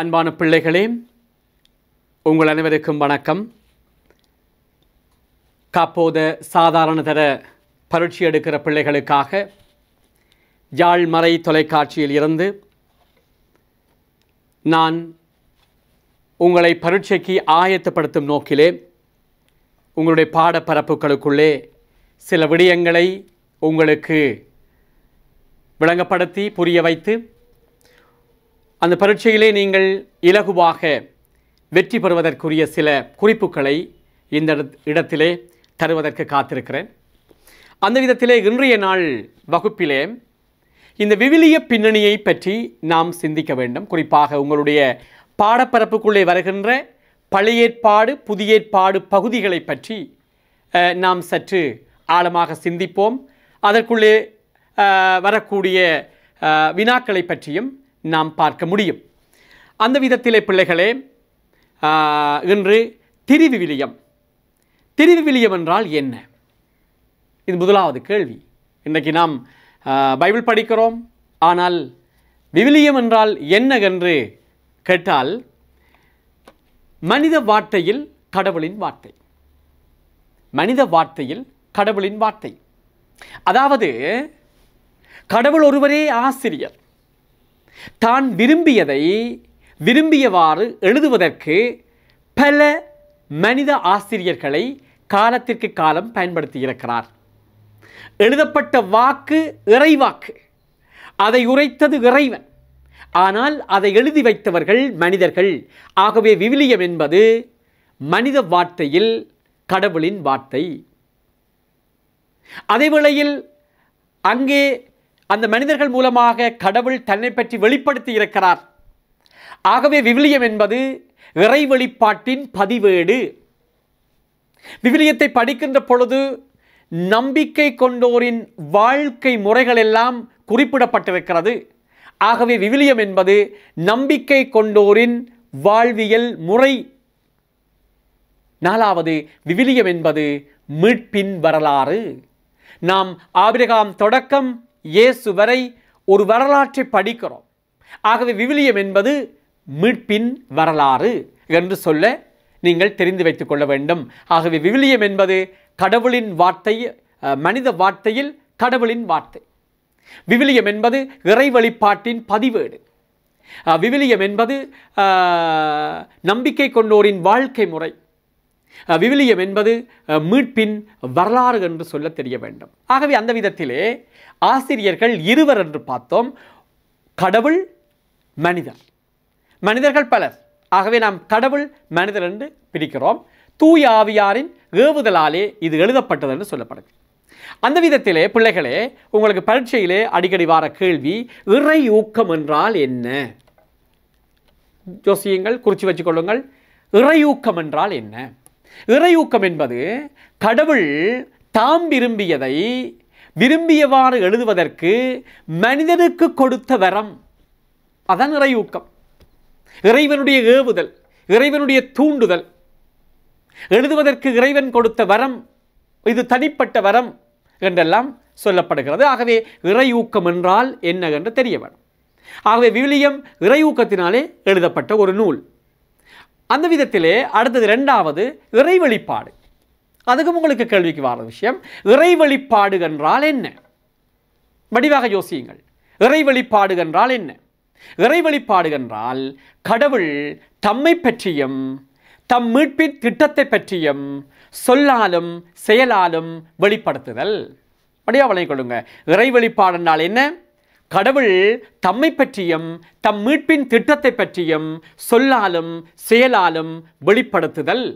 அன்பான பிள்ளைகளே உங்கள் அனைவருக்கும் வணக்கம். காப்போத சாதாரண தர பரீட்சை எடுக்கிற பிள்ளைகளுக்காக யாழ்மறை தொலைக்காட்சியில் இருந்து நான் உங்களை பரீட்சைக்கு ஆயத்தப்படுத்தும் நோக்கிலே உங்களுடைய பாடப்பரப்புகளுக்குள்ளே சில விடயங்களை உங்களுக்கு விளங்கப்படுத்தி புரிய வைத்து அந்த பரீட்சையிலே நீங்கள் இலகுவாக வெற்றி பெறுவதற்குரிய சில குறிப்புகளை இந்த இடத்- இடத்திலே தருவதற்கு காத்திருக்கிறேன். அந்த விதத்திலே இன்றைய நாள் வகுப்பிலே இந்த விவிலிய பின்னணியை பற்றி நாம் சிந்திக்க வேண்டும். குறிப்பாக உங்களுடைய பாடப்பரப்புக்குள்ளே வருகின்ற பழைய ஏற்பாடு புதிய ஏற்பாடு பகுதிகளை பற்றி நாம் சற்று ஆழமாக சிந்திப்போம். அதற்குள்ளே வரக்கூடிய வினாக்களை பற்றியும் நாம் பார்க்க முடியும். அந்த விதத்திலே பிள்ளைகளே இன்று திருவி விலியம். திருவி விலியம் என்றால் என்ன? இது முதலாவது கேள்வி. இன்றைக்கு நாம் பைபிள் படிக்கிறோம். ஆனால் விவிலியம் என்றால் என்ன என்று கேட்டால் மனித வார்த்தையில் கடவுளின் வார்த்தை. மனித வார்த்தையில் கடவுளின் வார்த்தை. அதாவது கடவுள் ஒருவரே ஆசிரியர். தான் விரும்பியதை விரும்பியவாறு எழுதுவதற்கு பல மனித ஆசிரியர்களை காலத்திற்கு காலம் பயன்படுத்தி இருக்கிறார். எழுதப்பட்ட வாக்கு இறைவாக்கு அதை உரைத்தது இறைவன். ஆனால் அதை எழுதி வைத்தவர்கள் மனிதர்கள். ஆகவே விவிலியம் என்பது மனித வார்த்தையில் கடவுளின் வார்த்தை. அதே வேளையில் அங்கே அந்த மனிதர்கள் மூலமாக கடவுள் தன்னை பற்றி வெளிப்படுத்தி இருக்கிறார். ஆகவே விவிலியம் என்பது இறை வெளிப்பாட்டின் பதிவேடு. விவிலியத்தை படிக்கின்ற பொழுது நம்பிக்கை கொண்டோரின் வாழ்க்கை முறைகள் எல்லாம் குறிப்பிடப்பட்டிருக்கிறது. ஆகவே விவிலியம் என்பது நம்பிக்கை கொண்டோரின் வாழ்வியல் முறை. நாலாவது விவிலியம் என்பது மீட்பின் வரலாறு. நாம் ஆபிரகாம் தொடக்கம் இயேசு வரை ஒரு வரலாற்றை படிக்கிறோம். ஆகவே விவிலியம் என்பது மீட்பின் வரலாறு என்று சொல்ல நீங்கள் தெரிந்து வைத்துக் கொள்ள வேண்டும். ஆகவே விவிலியம் என்பது கடவுளின் வார்த்தை மனித வார்த்தையில் கடவுளின் வார்த்தை. விவிலியம் என்பது இறை வழிபாட்டின் பதிவேடு. விவிலியம் என்பது நம்பிக்கை கொண்டோரின் வாழ்க்கை முறை. விவிலியம் என்பது மீட்பின் வரலாறு என்று சொல்ல தெரிய வேண்டும். ஆகவே அந்த விதத்திலே ஆசிரியர்கள் இருவர் என்று பார்த்தோம். கடவுள் மனிதர். மனிதர்கள் பலர். ஆகவே நாம் கடவுள் மனிதர் என்று பிரிக்கிறோம். தூய ஆவியாரின் ஏவுதலாலே இது எழுதப்பட்டது என்று சொல்லப்படுது. அந்த விதத்திலே பிள்ளைகளே உங்களுக்கு பரீட்சையிலே அடிக்கடி வார கேள்வி இறை ஊக்கம் என்றால் என்ன? ஜோசியங்கள் குறித்து வச்சுக்கொள்ளுங்கள். இறையூக்கம் என்றால் என்ன? இறையூக்கம் என்பது கடவுள் தாம் விரும்பியதை விரும்பியவாறு எழுதுவதற்கு மனிதனுக்கு கொடுத்த வரம். அதான் இறையூக்கம். இறைவனுடைய ஏவுதல் இறைவனுடைய தூண்டுதல். எழுதுவதற்கு இறைவன் கொடுத்த வரம் இது தனிப்பட்ட வரம் என்றெல்லாம் சொல்லப்படுகிறது. ஆகவே இறையூக்கம் என்றால் என்ன என்று தெரிய வேண்டும். ஆகவே விவிலியம் இறையூக்கத்தினாலே எழுதப்பட்ட ஒரு நூல். அந்த விதத்திலே அடுத்தது இரண்டாவது இறை வெளிப்பாடு அதுக்கும் உங்களுக்கு கேள்விக்கு வர விஷயம். இறை வெளிப்பாடு என்றால் என்ன? வடிவாக யோசியுங்கள். இறை வெளிப்பாடு என்றால் என்ன? இறை வெளிப்பாடு என்றால் கடவுள் தம்மை பற்றியும் தம் மீட்பின் திட்டத்தை பற்றியும் சொல்லாலும் செயலாலும் வெளிப்படுத்துதல். வடிவா வழங்கிக் கொள்ளுங்க. இறை வெளிப்பாடு என்றால் என்ன? கடவுள் தம்மை பற்றியும் தம் மீட்பின் திட்டத்தை பற்றியும் சொல்லாலும் செயலாலும் வெளிப்படுத்துதல்.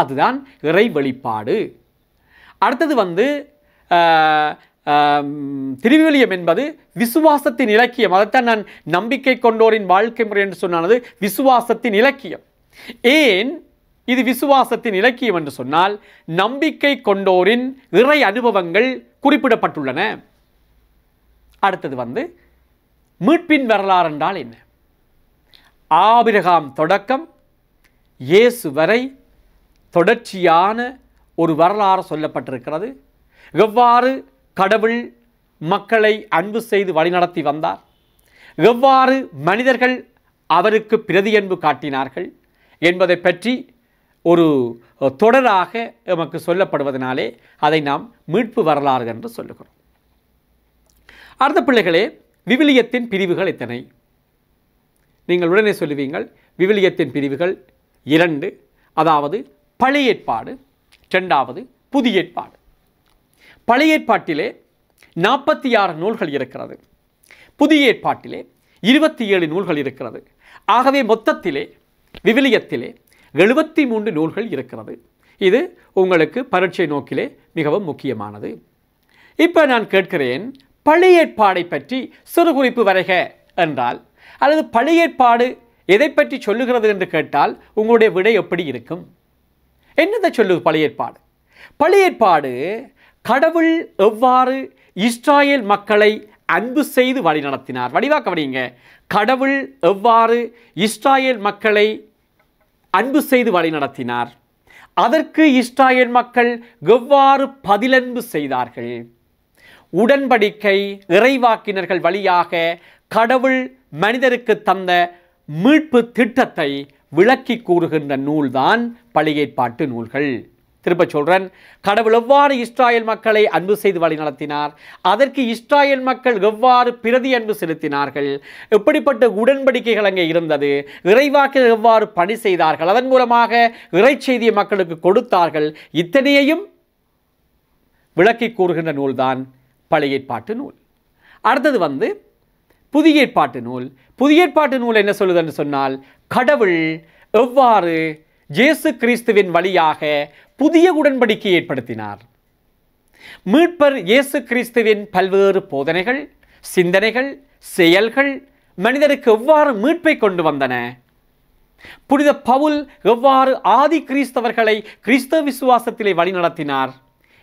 அதுதான் இறை வெளிப்பாடு. அடுத்தது வந்து திருவிவிலியம் என்பது விசுவாசத்தின் இலக்கியம். அதைத்தான் நான் நம்பிக்கை கொண்டோரின் வாழ்க்கை முறை என்று சொன்னானது விசுவாசத்தின் இலக்கியம். ஏன் இது விசுவாசத்தின் இலக்கியம் என்று சொன்னால் நம்பிக்கை கொண்டோரின் இறை அனுபவங்கள் குறிப்பிடப்பட்டுள்ளன. அடுத்தது வந்து மீட்பின் வரலாறு என்றால் என்ன? ஆபிரகாம் தொடக்கம் இயேசு வரை தொடர்ச்சியான ஒரு வரலாறு சொல்லப்பட்டிருக்கிறது. எவ்வாறு கடவுள் மக்களை அன்பு செய்து வழிநடத்தி வந்தார்? எவ்வாறு மனிதர்கள் அவருக்கு பிரதியன்பு காட்டினார்கள்? என்பதை பற்றி ஒரு தொடராக எமக்கு சொல்லப்படுவதனாலே அதை நாம் மீட்பு வரலாறு என்று சொல்லுகிறோம். அடுத்த பிள்ளைகளே விவிலியத்தின் பிரிவுகள் எத்தனை? நீங்கள் உடனே சொல்லுவீங்கள் விவிலியத்தின் பிரிவுகள் இரண்டு அதாவது பழைய ஏற்பாடு ரெண்டாவது புதிய ஏற்பாடு பழைய ஏற்பாட்டிலே நாற்பத்தி ஆறு நூல்கள் இருக்கிறது. புதிய ஏற்பாட்டிலே இருபத்தி ஏழு நூல்கள் இருக்கிறது. ஆகவே மொத்தத்திலே விவிலியத்திலே எழுபத்தி மூன்று நூல்கள் இருக்கிறது. இது உங்களுக்கு பரீட்சை நோக்கிலே மிகவும் முக்கியமானது. இப்போ நான் கேட்கிறேன் பழைய ஏற்பாடை பற்றி சிறு குறிப்பு வரைக என்றால் அல்லது பழைய ஏற்பாடு எதை பற்றி சொல்லுகிறது என்று கேட்டால் உங்களுடைய விடை எப்படி இருக்கும்? என்னதை சொல்லுது பழைய ஏற்பாடு பழைய ஏற்பாடு கடவுள் எவ்வாறு இஸ்ராயல் மக்களை அன்பு செய்து வழி நடத்தினார்? வடிவாக்க வடிங்க கடவுள் எவ்வாறு இஸ்ராயல் மக்களை அன்பு செய்து வழிநடத்தினார் அதற்கு இஸ்ராயல் மக்கள் எவ்வாறு பதிலன்பு செய்தார்கள்? உடன்படிக்கை இறைவாக்கினர்கள் வழியாக கடவுள் மனிதருக்கு தந்த மீட்பு திட்டத்தை விளக்கி கூறுகின்ற நூல்தான் பழையேற்பாட்டு நூல்கள். திரும்ப சொல்றேன் கடவுள் எவ்வாறு இஸ்ராயல் மக்களை அன்பு செய்து வழி நடத்தினார் அதற்கு இஸ்ராயல் மக்கள் எவ்வாறு பிரதி அன்பு செலுத்தினார்கள்? எப்படிப்பட்ட உடன்படிக்கைகள் அங்கே இருந்தது? இறைவாக்கில் எவ்வாறு பணி செய்தார்கள்? அதன் மூலமாக இறை செய்தியை மக்களுக்கு கொடுத்தார்கள். இத்தனையையும் விளக்கி கூறுகின்ற நூல்தான் பழைய ஏற்பாட்டு நூல். அடுத்தது வந்து புதிய ஏற்பாட்டு நூல். புதிய ஏற்பாட்டு நூல் என்ன சொல்லுதுன்னு சொன்னால் கடவுள் எவ்வாறு இயேசு கிறிஸ்துவின் வழியாக புதிய உடன்படிக்கை ஏற்படுத்தினார். மீட்பர் இயேசு கிறிஸ்துவின் பல்வேறு போதனைகள் சிந்தனைகள் செயல்கள் மனிதருக்கு எவ்வாறு மீட்பை கொண்டு வந்தன? புனித பவுல் எவ்வாறு ஆதி கிறிஸ்தவர்களை கிறிஸ்தவ விசுவாசத்திலே வழிநடத்தினார்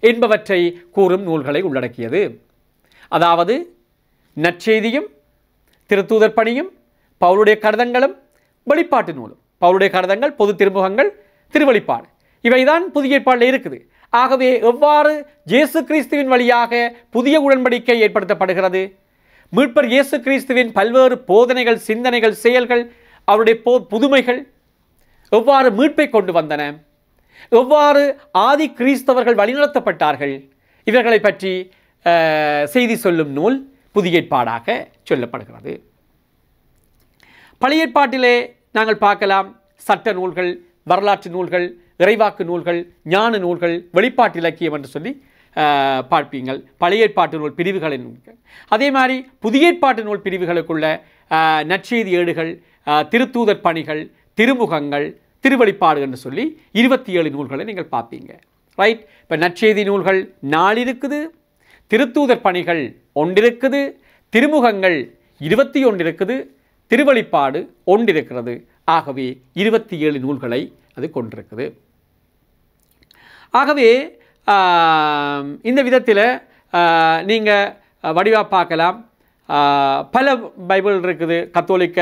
என்பவற்றை கூறும் நூல்களை உள்ளடக்கியது. அதாவது நற்செய்தியும் திருத்தூதர் பணியும் பவுலுடைய கடிதங்களும் வெளிப்பாட்டு நூலும். பவுலுடைய கடிதங்கள் பொது திருமுகங்கள் திருவெளிப்பாடு. இவைதான் புதிய ஏற்பாடில் இருக்குது. ஆகவே எவ்வாறு இயேசு கிறிஸ்துவின் வழியாக புதிய உடன்படிக்கை ஏற்படுத்தப்படுகிறது? மீட்பர் இயேசு கிறிஸ்துவின் பல்வேறு போதனைகள் சிந்தனைகள் செயல்கள் அவருடைய போ புதுமைகள் எவ்வாறு மீட்பை கொண்டு வந்தன? எவ்வாறு ஆதி கிறிஸ்தவர்கள் வழிநடத்தப்பட்டார்கள்? இவர்களை பற்றி செய்தி சொல்லும் நூல் புதிய ஏற்பாடாக சொல்லப்படுகிறது. பழைய ஏற்பாட்டிலே நாங்கள் பார்க்கலாம் சட்ட நூல்கள் வரலாற்று நூல்கள் இறைவாக்கு நூல்கள் ஞான நூல்கள் வெளிப்பாட்டு இலக்கியம் என்று சொல்லி பார்ப்பீங்கள். பழைய ஏற்பாட்டு நூல் பிரிவுகளின் அதே மாதிரி புதிய ஏற்பாட்டு நூல் பிரிவுகளுக்குள்ள நற்செய்தி ஏடுகள் திருத்தூதர் பணிகள் திருமுகங்கள் திருவழிப்பாடு என்று சொல்லி இருபத்தி ஏழு நூல்களை நீங்கள் பார்ப்பீங்க. ரைட்? இப்போ நற்செய்தி நூல்கள் நாள் இருக்குது திருத்தூதர் பணிகள் ஒன்றிருக்குது திருமுகங்கள் இருபத்தி ஒன்று இருக்குது திருவழிப்பாடு ஒன்றிருக்கிறது. ஆகவே இருபத்தி ஏழு நூல்களை அது கொண்டிருக்குது. ஆகவே இந்த விதத்தில் நீங்கள் வடிவாக பார்க்கலாம். பல பைபிள் இருக்குது. கத்தோலிக்க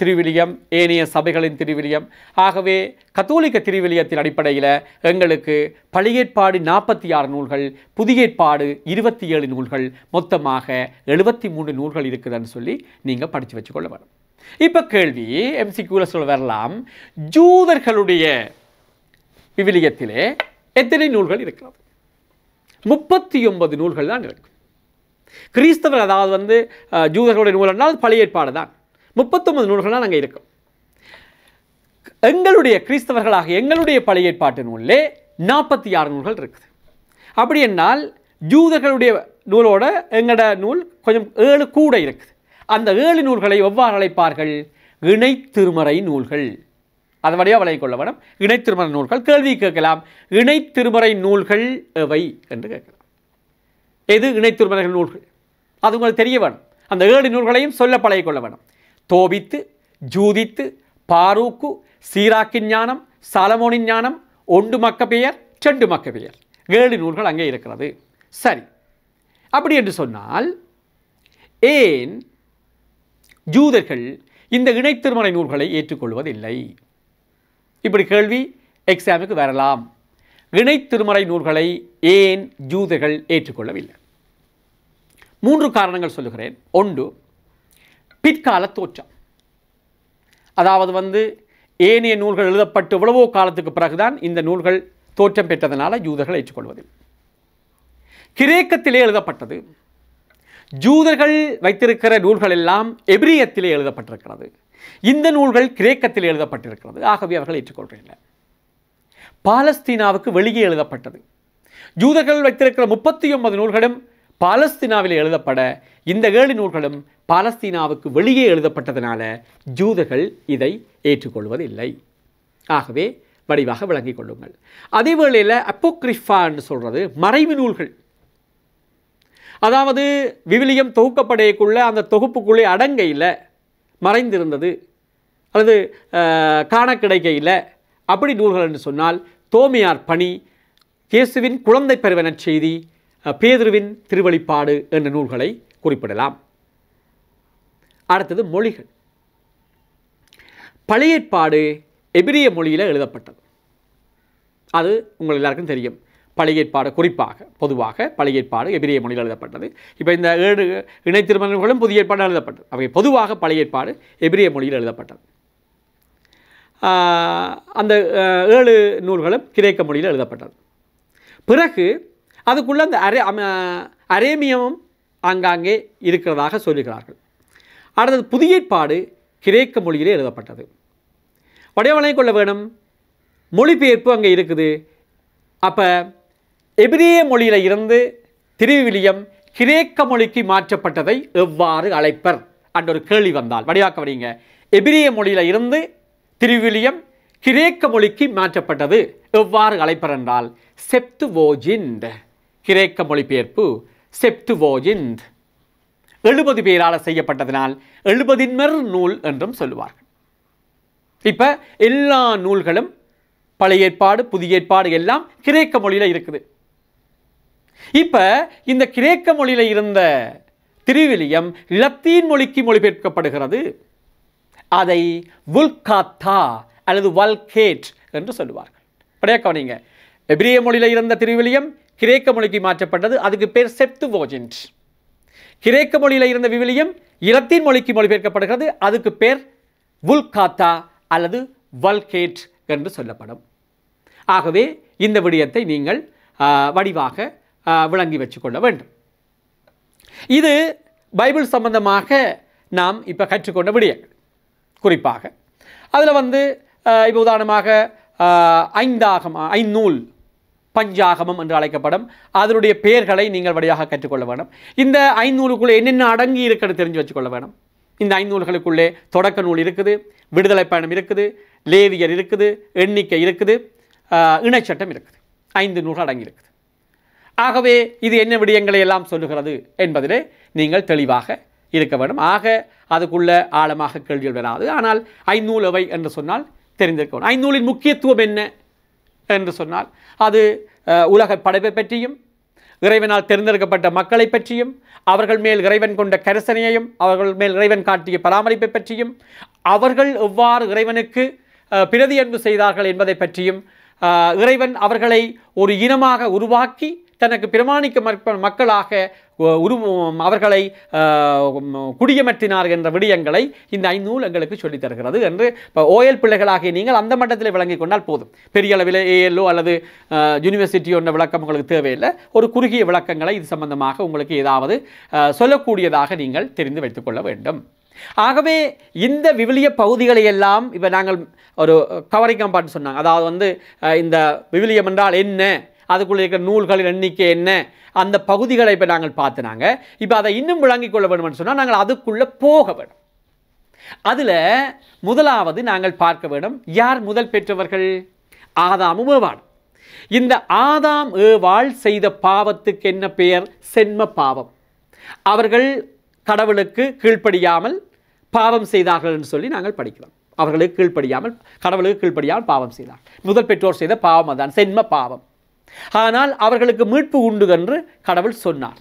திருவிலியம் ஏனைய சபைகளின் திருவிலியம் ஆகவே கத்தோலிக்க திருவிலியத்தின் அடிப்படையில் எங்களுக்கு பழையேற்பாடு நாற்பத்தி ஆறு நூல்கள் புதிய ஏற்பாடு இருபத்தி ஏழு நூல்கள் மொத்தமாக எழுபத்தி மூன்று நூல்கள் இருக்குதுன்னு சொல்லி நீங்கள் படித்து வச்சுக்கொள்ள வேணும். இப்போ கேள்வி எம்சிக்யூவில் சொல்ல வரலாம். ஜூதர்களுடைய விவிலியத்திலே எத்தனை நூல்கள் இருக்கிறது? முப்பத்தி ஒன்பது நூல்கள் தான் இருக்கு. கிறிஸ்தவர் அதாவது வந்து ஜூதர்களுடைய நூல் என்றால் பழைய ஏற்பாடு தான். முப்பத்தொன்பது நூல்கள்னால் அங்கே இருக்கும் எங்களுடைய கிறிஸ்தவர்களாக எங்களுடைய பழைய ஏற்பாட்டு நூலிலே நாற்பத்தி ஆறு நூல்கள் இருக்குது. அப்படி என்னால் ஜூதர்களுடைய நூலோட எங்களோட நூல் கொஞ்சம் ஏழு கூட இருக்குது. அந்த ஏழு நூல்களை எவ்வாறு அழைப்பார்கள்? இணை திருமறை நூல்கள். அது வழியாக விளங்கிக் கொள்ள வேணும். இணை திருமறை நூல்கள். கேள்வி கேட்கலாம். இணை திருமறை நூல்கள் எவை? என்று கேட்கலாம். எது இணை நூல்கள்? அது உங்களுக்கு தெரிய வேணும். அந்த ஏழு நூல்களையும் சொல்ல பழகிக்கொள்ள வேணும். தோபித்து ஜூதித்து பாரூக்கு சீராக்கின் ஞானம் சாலமோனின் ஞானம் ஒன்று மக்க பெயர் செண்டு மக்க பெயர். ஏழு நூல்கள் அங்கே இருக்கிறது. சரி. அப்படி என்று சொன்னால் ஏன் ஜூதர்கள் இந்த இணைத்திருமறை நூல்களை ஏற்றுக்கொள்வதில்லை? இப்படி கேள்வி எக்ஸாமுக்கு வரலாம். இணைத்திருமறை நூல்களை ஏன் ஜூதர்கள் ஏற்றுக்கொள்ளவில்லை? மூன்று காரணங்கள் சொல்லுகிறேன். ஒன்று பிற்கால தோற்றம். அதாவது வந்து ஏனைய நூல்கள் எழுதப்பட்டு எவ்வளவோ காலத்துக்கு பிறகுதான் இந்த நூல்கள் தோற்றம் பெற்றதனால யூதர்கள் ஏற்றுக்கொள்வது கிரேக்கத்திலே எழுதப்பட்டது. ஜூதர்கள் வைத்திருக்கிற நூல்கள் எல்லாம் எபிரியத்திலே எழுதப்பட்டிருக்கிறது. இந்த நூல்கள் கிரேக்கத்தில் எழுதப்பட்டிருக்கிறது. ஆகவே அவர்கள் ஏற்றுக்கொள்கிறதில்லை பாலஸ்தீனாவுக்கு வெளியே எழுதப்பட்டது. ஜூதர்கள் வைத்திருக்கிற முப்பத்தி ஒன்பது நூல்களும் பாலஸ்தீனாவில் எழுதப்பட இந்த ஏழு நூல்களும் பாலஸ்தீனாவுக்கு வெளியே எழுதப்பட்டதனால ஜூதர்கள் இதை ஏற்றுக்கொள்வதில்லை. ஆகவே வடிவாக விளங்கிக் கொள்ளுங்கள். அதே வேளையில் அப்போக்ரிஃபான்னு சொல்கிறது மறைவு நூல்கள். அதாவது விவிலியம் தொகுக்கப்படையக்குள்ளே அந்த தொகுப்புக்குள்ளே அடங்கையில் மறைந்திருந்தது. அல்லது காண கிடைக்க இல்லை அப்படி நூல்கள் என்று சொன்னால் தோமையார் பணி இயேசுவின் குழந்தை பருவனச் செய்தி பேதுருவின் திருவழிப்பாடு என்ற நூல்களை குறிப்பிடலாம். அடுத்தது மொழிகள். பழையற்பாடு எபிரிய மொழியில் எழுதப்பட்டது. அது உங்கள் எல்லாருக்கும் தெரியும். பழையற்பாடு குறிப்பாக பொதுவாக பழையற்பாடு எபிரிய மொழியில் எழுதப்பட்டது. இப்போ இந்த ஏழு இணை திருமணங்களும் புதிய ஏற்பாடு எழுதப்பட்டது. அவை பொதுவாக பழையற்பாடு எபிரிய மொழியில் எழுதப்பட்டது. அந்த ஏழு நூல்களும் கிரேக்க மொழியில் எழுதப்பட்டது. பிறகு அதுக்குள்ளே அந்த அரே அரேமியமும் ஆங்காங்கே இருக்கிறதாக சொல்லுகிறார்கள். அடுத்தது புதிய ஏற்பாடு கிரேக்க மொழியிலே எழுதப்பட்டது. வடிவமனை கொள்ள வேணும். மொழிபெயர்ப்பு அங்கே இருக்குது. அப்போ எபிரிய மொழியில் இருந்து திருவிவிலியம் கிரேக்க மொழிக்கு மாற்றப்பட்டதை எவ்வாறு அழைப்பர்? அன்ற ஒரு கேள்வி வந்தால். வடிவாக்க வரீங்க எபிரிய மொழியில் இருந்து திருவிலியம் கிரேக்க மொழிக்கு மாற்றப்பட்டது எவ்வாறு அழைப்பர் என்றால் செப்துவோஜின். கிரேக்க மொழிபெயர்ப்பு செப்துவோஜிந்த். எழுபது பேரால் செய்யப்பட்டதனால் எழுபதின்மர் நூல் என்றும் சொல்லுவார்கள். இப்போ எல்லா நூல்களும் பழைய ஏற்பாடு புதிய ஏற்பாடு எல்லாம் கிரேக்க மொழியில் இருக்குது. இப்போ இந்த கிரேக்க மொழியில் இருந்த திருவிலியம் லத்தீன் மொழிக்கு மொழிபெயர்க்கப்படுகிறது. அதை வுல்காத்தா அல்லது வல்கேட் என்று சொல்லுவார்கள். அப்படியே கவனிங்க. எபிரிய மொழியில் இருந்த திருவிலியம் கிரேக்க மொழிக்கு மாற்றப்பட்டது. அதுக்கு பேர் செப்துவோஜென்ட். கிரேக்க மொழியில் இருந்த விவிலியம் இலத்தீன் மொழிக்கு மொழிபெயர்க்கப்படுகிறது. அதுக்கு பேர் வுல்காத்தா அல்லது வல்கேட் என்று சொல்லப்படும். ஆகவே இந்த விடயத்தை நீங்கள் வடிவாக விளங்கி வச்சுக்கொள்ள வேண்டும். இது பைபிள் சம்பந்தமாக நாம் இப்போ கற்றுக்கொண்ட விடயங்கள். குறிப்பாக அதில் வந்து இப்போ உதாரணமாக ஐந்தாகமா ஐநூல் பஞ்சாகமம் என்று அழைக்கப்படும். அதனுடைய பெயர்களை நீங்கள் வழியாக கற்றுக்கொள்ள வேண்டும். இந்த ஐநூலுக்குள்ளே என்னென்ன அடங்கி இருக்கிறது தெரிஞ்சு வச்சுக்கொள்ள வேணும் இந்த ஐநூல்களுக்குள்ளே தொடக்க நூல் இருக்குது விடுதலை பயணம் இருக்குது லேவியர் இருக்குது எண்ணிக்கை இருக்குது இணைச்சட்டம் இருக்குது. ஐந்து நூல்கள் அடங்கி இருக்குது. ஆகவே இது என்ன விடயங்களை எல்லாம் சொல்லுகிறது என்பதிலே நீங்கள் தெளிவாக இருக்க வேண்டும். ஆக அதுக்குள்ள ஆழமாக கேள்விகள் வராது. ஆனால் ஐநூல் எவை என்று சொன்னால் தெரிந்திருக்க வேண்டும். ஐநூலின் முக்கியத்துவம் என்ன? என்று சொன்னால் அது உலக படைப்பை பற்றியும் இறைவனால் தேர்ந்தெடுக்கப்பட்ட மக்களை பற்றியும் அவர்கள் மேல் இறைவன் கொண்ட கரிசனையையும் அவர்கள் மேல் இறைவன் காட்டிய பராமரிப்பை பற்றியும் அவர்கள் எவ்வாறு இறைவனுக்கு பிரதி அன்பு செய்தார்கள் என்பதை பற்றியும் இறைவன் அவர்களை ஒரு இனமாக உருவாக்கி தனக்கு பிரமாணிக்க மக்களாக உரு அவர்களை குடியமர்த்தினார்கள் என்ற விடயங்களை இந்த ஐநூல் எங்களுக்கு சொல்லித் தருகிறது என்று இப்போ ஓஎல் பிள்ளைகளாகிய நீங்கள் அந்த மட்டத்தில் விளங்கிக் கொண்டால் போதும். பெரிய அளவில் ஏஎல்ஓ அல்லது அஹ், யூனிவர்சிட்டி என்ற விளக்கம் உங்களுக்கு தேவையில்லை. ஒரு குறுகிய விளக்கங்களை இது சம்பந்தமாக உங்களுக்கு ஏதாவது சொல்லக்கூடியதாக நீங்கள் தெரிந்து வைத்துக்கொள்ள வேண்டும். ஆகவே இந்த விவிலிய பகுதிகளை எல்லாம் இப்போ நாங்கள் ஒரு கவரிக்கம் பாட்டு சொன்னாங்க. அதாவது வந்து இந்த விவிலியம் என்றால் என்ன? அதுக்குள்ளே இருக்கிற நூல்களின் எண்ணிக்கை என்ன? அந்த பகுதிகளை இப்போ நாங்கள் பார்த்துனாங்க இப்போ அதை இன்னும் விளங்கிக் கொள்ள வேண்டும்னு சொன்னால் நாங்கள் அதுக்குள்ளே போக வேண்டும் அதில் முதலாவது நாங்கள் பார்க்க வேண்டும் யார் முதல் பெற்றவர்கள்? ஆதாமும் ஏவாளும் இந்த ஆதாம் ஏவாள் செய்த பாவத்துக்கு என்ன பெயர்? சென்ம பாவம். அவர்கள் கடவுளுக்கு கீழ்ப்படியாமல் பாவம் செய்தார்கள் என்று சொல்லி நாங்கள் படிக்கிறோம். அவர்களுக்கு கீழ்ப்படியாமல் கடவுளுக்கு கீழ்ப்படியாமல் பாவம் செய்தார் முதல் பெற்றோர் செய்த பாவம் அதான் சென்ம பாவம். ஆனால் அவர்களுக்கு மீட்பு உண்டு என்று கடவுள் சொன்னார்.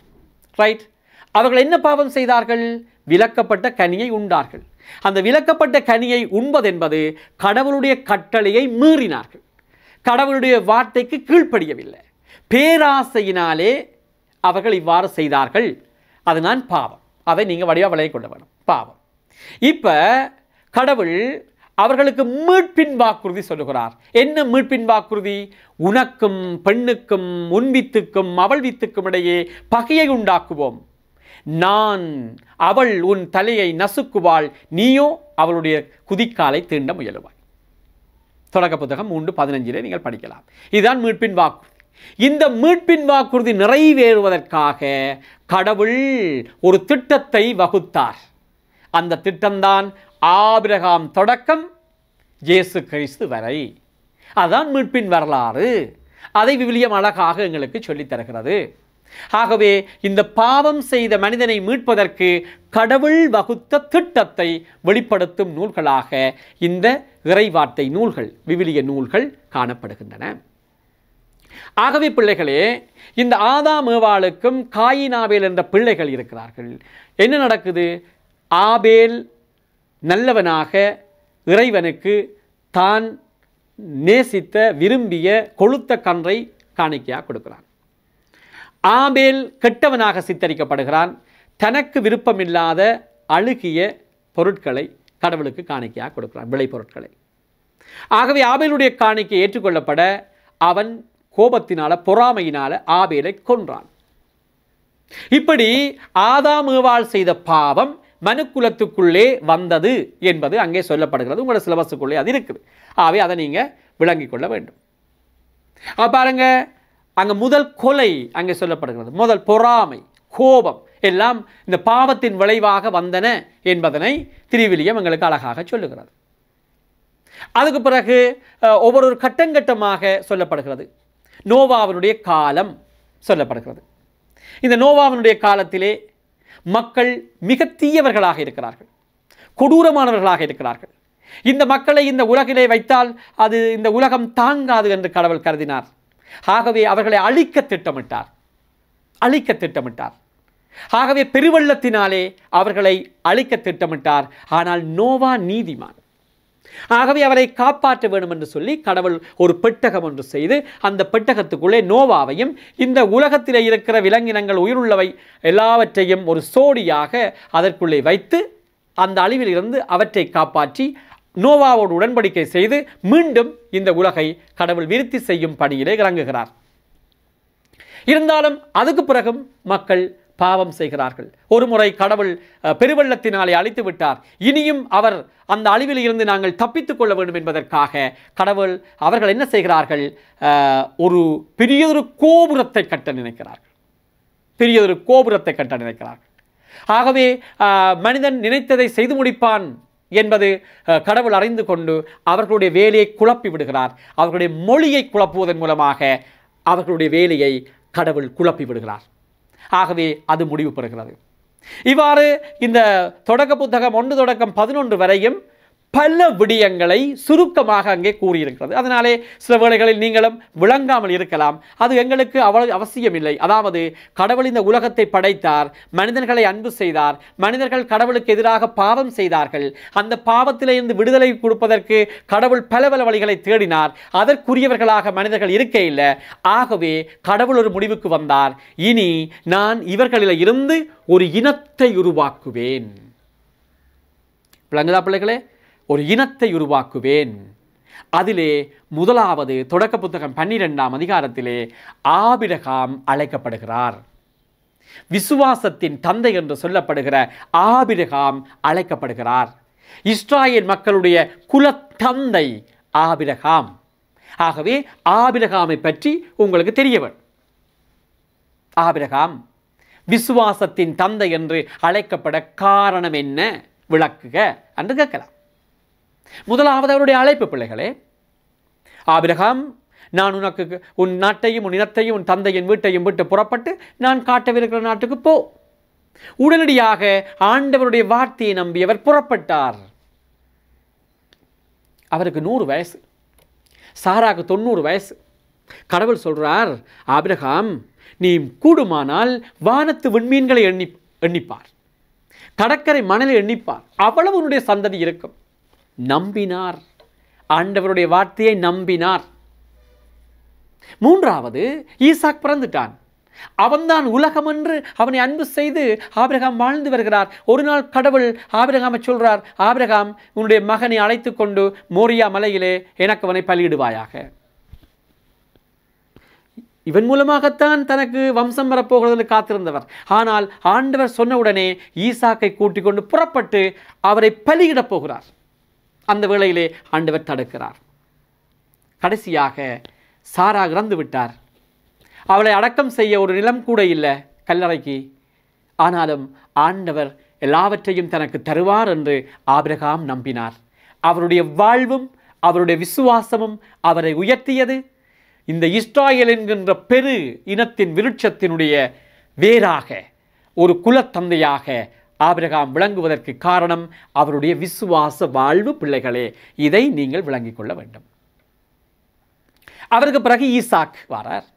ரைட் அவர்கள் என்ன பாவம் செய்தார்கள்? விலக்கப்பட்ட கனியை உண்டார்கள். அந்த விலக்கப்பட்ட கனியை உண்பதென்பது கடவுளுடைய கட்டளையை மீறினார்கள். கடவுளுடைய வார்த்தைக்கு கீழ்ப்படியவில்லை. பேராசையினாலே அவர்கள் இவ்வாறு செய்தார்கள். அதுதான் பாவம். அதை நீங்கள் வடிவாக விளைய கொள்ள வேணும். பாவம். இப்போ கடவுள் அவர்களுக்கு மீட்பின் வாக்குறுதி சொல்லுகிறார். என்ன மீட்பின் வாக்குறுதி? உனக்கும் பெண்ணுக்கும் உன் வித்துக்கும் அவள் வித்துக்கும் இடையே பகையை உண்டாக்குவோம். நான் அவள் உன் தலையை நசுக்குவாள் நீயோ அவளுடைய குதிக்காலை தீண்ட முயலுவாய். தொடக்க புத்தகம் மூன்று பதினஞ்சிலே நீங்கள் படிக்கலாம். இதுதான் மீட்பின் வாக்குறுதி இந்த மீட்பின் வாக்குறுதி நிறைவேறுவதற்காக கடவுள் ஒரு திட்டத்தை வகுத்தார். அந்த திட்டம்தான் ஆபிரகாம் தொடக்கம் ஜேசு கிறிஸ்து வரை. அதான் மீட்பின் வரலாறு. அதை விவிலியம் அழகாக எங்களுக்கு சொல்லித் தருகிறது. ஆகவே இந்த பாவம் செய்த மனிதனை மீட்பதற்கு கடவுள் வகுத்த திட்டத்தை வெளிப்படுத்தும் நூல்களாக இந்த இறைவார்த்தை நூல்கள் விவிலிய நூல்கள் காணப்படுகின்றன. ஆகவே பிள்ளைகளே இந்த ஆதாம் ஏவாளுக்கும் காயினாவேல் என்ற பிள்ளைகள் இருக்கிறார்கள். என்ன நடக்குது? ஆபேல் நல்லவனாக இறைவனுக்கு தான் நேசித்த விரும்பிய கொளுத்த கன்றை காணிக்கையாக கொடுக்கிறான். ஆபேல் கெட்டவனாக சித்தரிக்கப்படுகிறான். தனக்கு விருப்பமில்லாத அழுகிய பொருட்களை கடவுளுக்கு காணிக்கையாக கொடுக்கிறான் விளை பொருட்களை. ஆகவே ஆபேலுடைய காணிக்கை ஏற்றுக்கொள்ளப்பட அவன் கோபத்தினால பொறாமையினால ஆபேலை கொன்றான். இப்படி ஆதாம் ஏவாள் செய்த பாவம் மனுக்குலத்துக்குள்ளே வந்தது என்பது அங்கே சொல்லப்படுகிறது. உங்களோட சிலபஸுக்குள்ளே அது இருக்குது. ஆகவே அதை நீங்கள் விளங்கி கொள்ள வேண்டும். பாருங்க. அங்கே முதல் கொலை அங்கே சொல்லப்படுகிறது. முதல் பொறாமை கோபம் எல்லாம் இந்த பாவத்தின் விளைவாக வந்தன என்பதனை திருவிலியம் எங்களுக்கு அழகாக சொல்லுகிறது. அதுக்கு பிறகு ஒவ்வொரு கட்டங்கட்டமாக சொல்லப்படுகிறது. நோவாவினுடைய காலம் சொல்லப்படுகிறது. இந்த நோவாவினுடைய காலத்திலே மக்கள் மிக தீயவர்களாக இருக்கிறார்கள். கொடூரமானவர்களாக இருக்கிறார்கள். இந்த மக்களை இந்த உலகிலே வைத்தால் அது இந்த உலகம் தாங்காது என்று கடவுள் கருதினார். ஆகவே அவர்களை அழிக்க திட்டமிட்டார். அழிக்க திட்டமிட்டார். ஆகவே பெருவெள்ளத்தினாலே அவர்களை அழிக்க திட்டமிட்டார். ஆனால் நோவா நீதிமான். ஆகவே அவரை காப்பாற்ற வேண்டும் என்று சொல்லி கடவுள் ஒரு பெட்டகம் ஒன்று செய்து அந்த பெட்டகத்துக்குள்ளே நோவாவையும் இந்த உலகத்தில் இருக்கிற விலங்கினங்கள் உயிருள்ளவை எல்லாவற்றையும் ஒரு சோடியாக அதற்குள்ளே வைத்து அந்த அழிவிலிருந்து அவற்றை காப்பாற்றி நோவாவோடு உடன்படிக்கை செய்து மீண்டும் இந்த உலகை கடவுள் விருத்தி செய்யும் பணியிலே இறங்குகிறார். இருந்தாலும் அதுக்கு பிறகும் மக்கள் பாவம் செய்கிறார்கள். ஒரு முறை கடவுள் பெருவெள்ளத்தினாலே அழித்து விட்டார். இனியும் அவர் அந்த அழிவில் இருந்து நாங்கள் தப்பித்துக் கொள்ள வேண்டும் என்பதற்காக கடவுள் அவர்கள் என்ன செய்கிறார்கள்? ஒரு பெரியதொரு கோபுரத்தை கட்ட நினைக்கிறார்கள். பெரியதொரு கோபுரத்தை கட்ட நினைக்கிறார்கள். ஆகவே மனிதன் நினைத்ததை செய்து முடிப்பான் என்பது கடவுள் அறிந்து கொண்டு அவர்களுடைய வேலையை குழப்பி விடுகிறார். அவர்களுடைய மொழியை குழப்புவதன் மூலமாக அவர்களுடைய வேலையை கடவுள் குழப்பி விடுகிறார். ஆகவே அது முடிவு பெறுகிறது. இவ்வாறு இந்த தொடக்க புத்தகம் ஒன்று தொடக்கம் பதினொன்று வரையும் பல விடயங்களை சுருக்கமாக அங்கே கூறியிருக்கிறது. அதனாலே சில வேளைகளில் நீங்களும் விளங்காமல் இருக்கலாம். அது எங்களுக்கு அவ்வளவு அவசியமில்லை. அதாவது கடவுள் இந்த உலகத்தை படைத்தார் மனிதர்களை அன்பு செய்தார் மனிதர்கள் கடவுளுக்கு எதிராக பாவம் செய்தார்கள். அந்த பாவத்திலிருந்து விடுதலை கொடுப்பதற்கு கடவுள் பல பல வழிகளை தேடினார். அதற்குரியவர்களாக மனிதர்கள் இருக்க இல்லை. ஆகவே கடவுள் ஒரு முடிவுக்கு வந்தார். இனி நான் இவர்களில் இருந்து ஒரு இனத்தை உருவாக்குவேன். விளங்குதா பிள்ளைகளே? ஒரு இனத்தை உருவாக்குவேன். அதிலே முதலாவது தொடக்க புத்தகம் பன்னிரெண்டாம் அதிகாரத்திலே ஆபிரகாம் அழைக்கப்படுகிறார். விசுவாசத்தின் தந்தை என்று சொல்லப்படுகிற ஆபிரகாம் அழைக்கப்படுகிறார். இஸ்ராயல் மக்களுடைய குலத்தந்தை ஆபிரகாம். ஆகவே ஆபிரகாமை பற்றி உங்களுக்கு தெரியவர் ஆபிரகாம் விசுவாசத்தின் தந்தை என்று அழைக்கப்பட காரணம் என்ன? விளக்குக என்று கேட்கலாம். முதலாவது அவருடைய அழைப்பு பிள்ளைகளே. ஆபிரகாம் நான் உனக்கு உன் நாட்டையும் உன் இனத்தையும் உன் தந்தையின் வீட்டையும் விட்டு புறப்பட்டு நான் காட்டவிருக்கிற நாட்டுக்கு போ. உடனடியாக ஆண்டவருடைய வார்த்தையை நம்பியவர் புறப்பட்டார். அவருக்கு நூறு வயசு. சாராக்கு தொண்ணூறு வயசு. கடவுள் சொல்றார் ஆபிரகாம் நீ கூடுமானால் வானத்து விண்மீன்களை எண்ணி எண்ணிப்பார். கடற்கரை மணலை எண்ணிப்பார். அவ்வளவு உன்னுடைய சந்ததி இருக்கும். நம்பினார். ஆண்டவருடைய வார்த்தையை நம்பினார். மூன்றாவது ஈசாக் பிறந்துட்டான். அவன்தான் உலகம் என்று அவனை அன்பு செய்து ஆபிரகாம் வாழ்ந்து வருகிறார். ஒரு நாள் கடவுள் ஆபிரகாமை சொல்றார் ஆபிரகாம் உன்னுடைய மகனை அழைத்து கொண்டு மோரியா மலையிலே எனக்கு அவனை பலியிடுவாயாக. இவன் மூலமாகத்தான் தனக்கு வம்சம் வரப்போகிறது என்று காத்திருந்தவர். ஆனால் ஆண்டவர் சொன்னவுடனே ஈசாக்கை கூட்டிக் கொண்டு புறப்பட்டு அவரை பலியிடப் போகிறார். அந்த வேளையிலே ஆண்டவர் தடுக்கிறார். கடைசியாக சாரா இறந்து விட்டார். அவளை அடக்கம் செய்ய ஒரு நிலம் கூட இல்லை கல்லறைக்கு. ஆனாலும் ஆண்டவர் எல்லாவற்றையும் தனக்கு தருவார் என்று ஆபிரகாம் நம்பினார். அவருடைய வாழ்வும் அவருடைய விசுவாசமும் அவரை உயர்த்தியது. இந்த இஸ்ராயல் என்கின்ற பெரு இனத்தின் விருட்சத்தினுடைய வேராக ஒரு குலத்தந்தையாக ஆபிரகாம் விளங்குவதற்கு காரணம் அவருடைய விசுவாச வாழ்வு பிள்ளைகளே. இதை நீங்கள் விளங்கிக் கொள்ள வேண்டும். அவருக்கு பிறகு ஈசாக் வாரார்.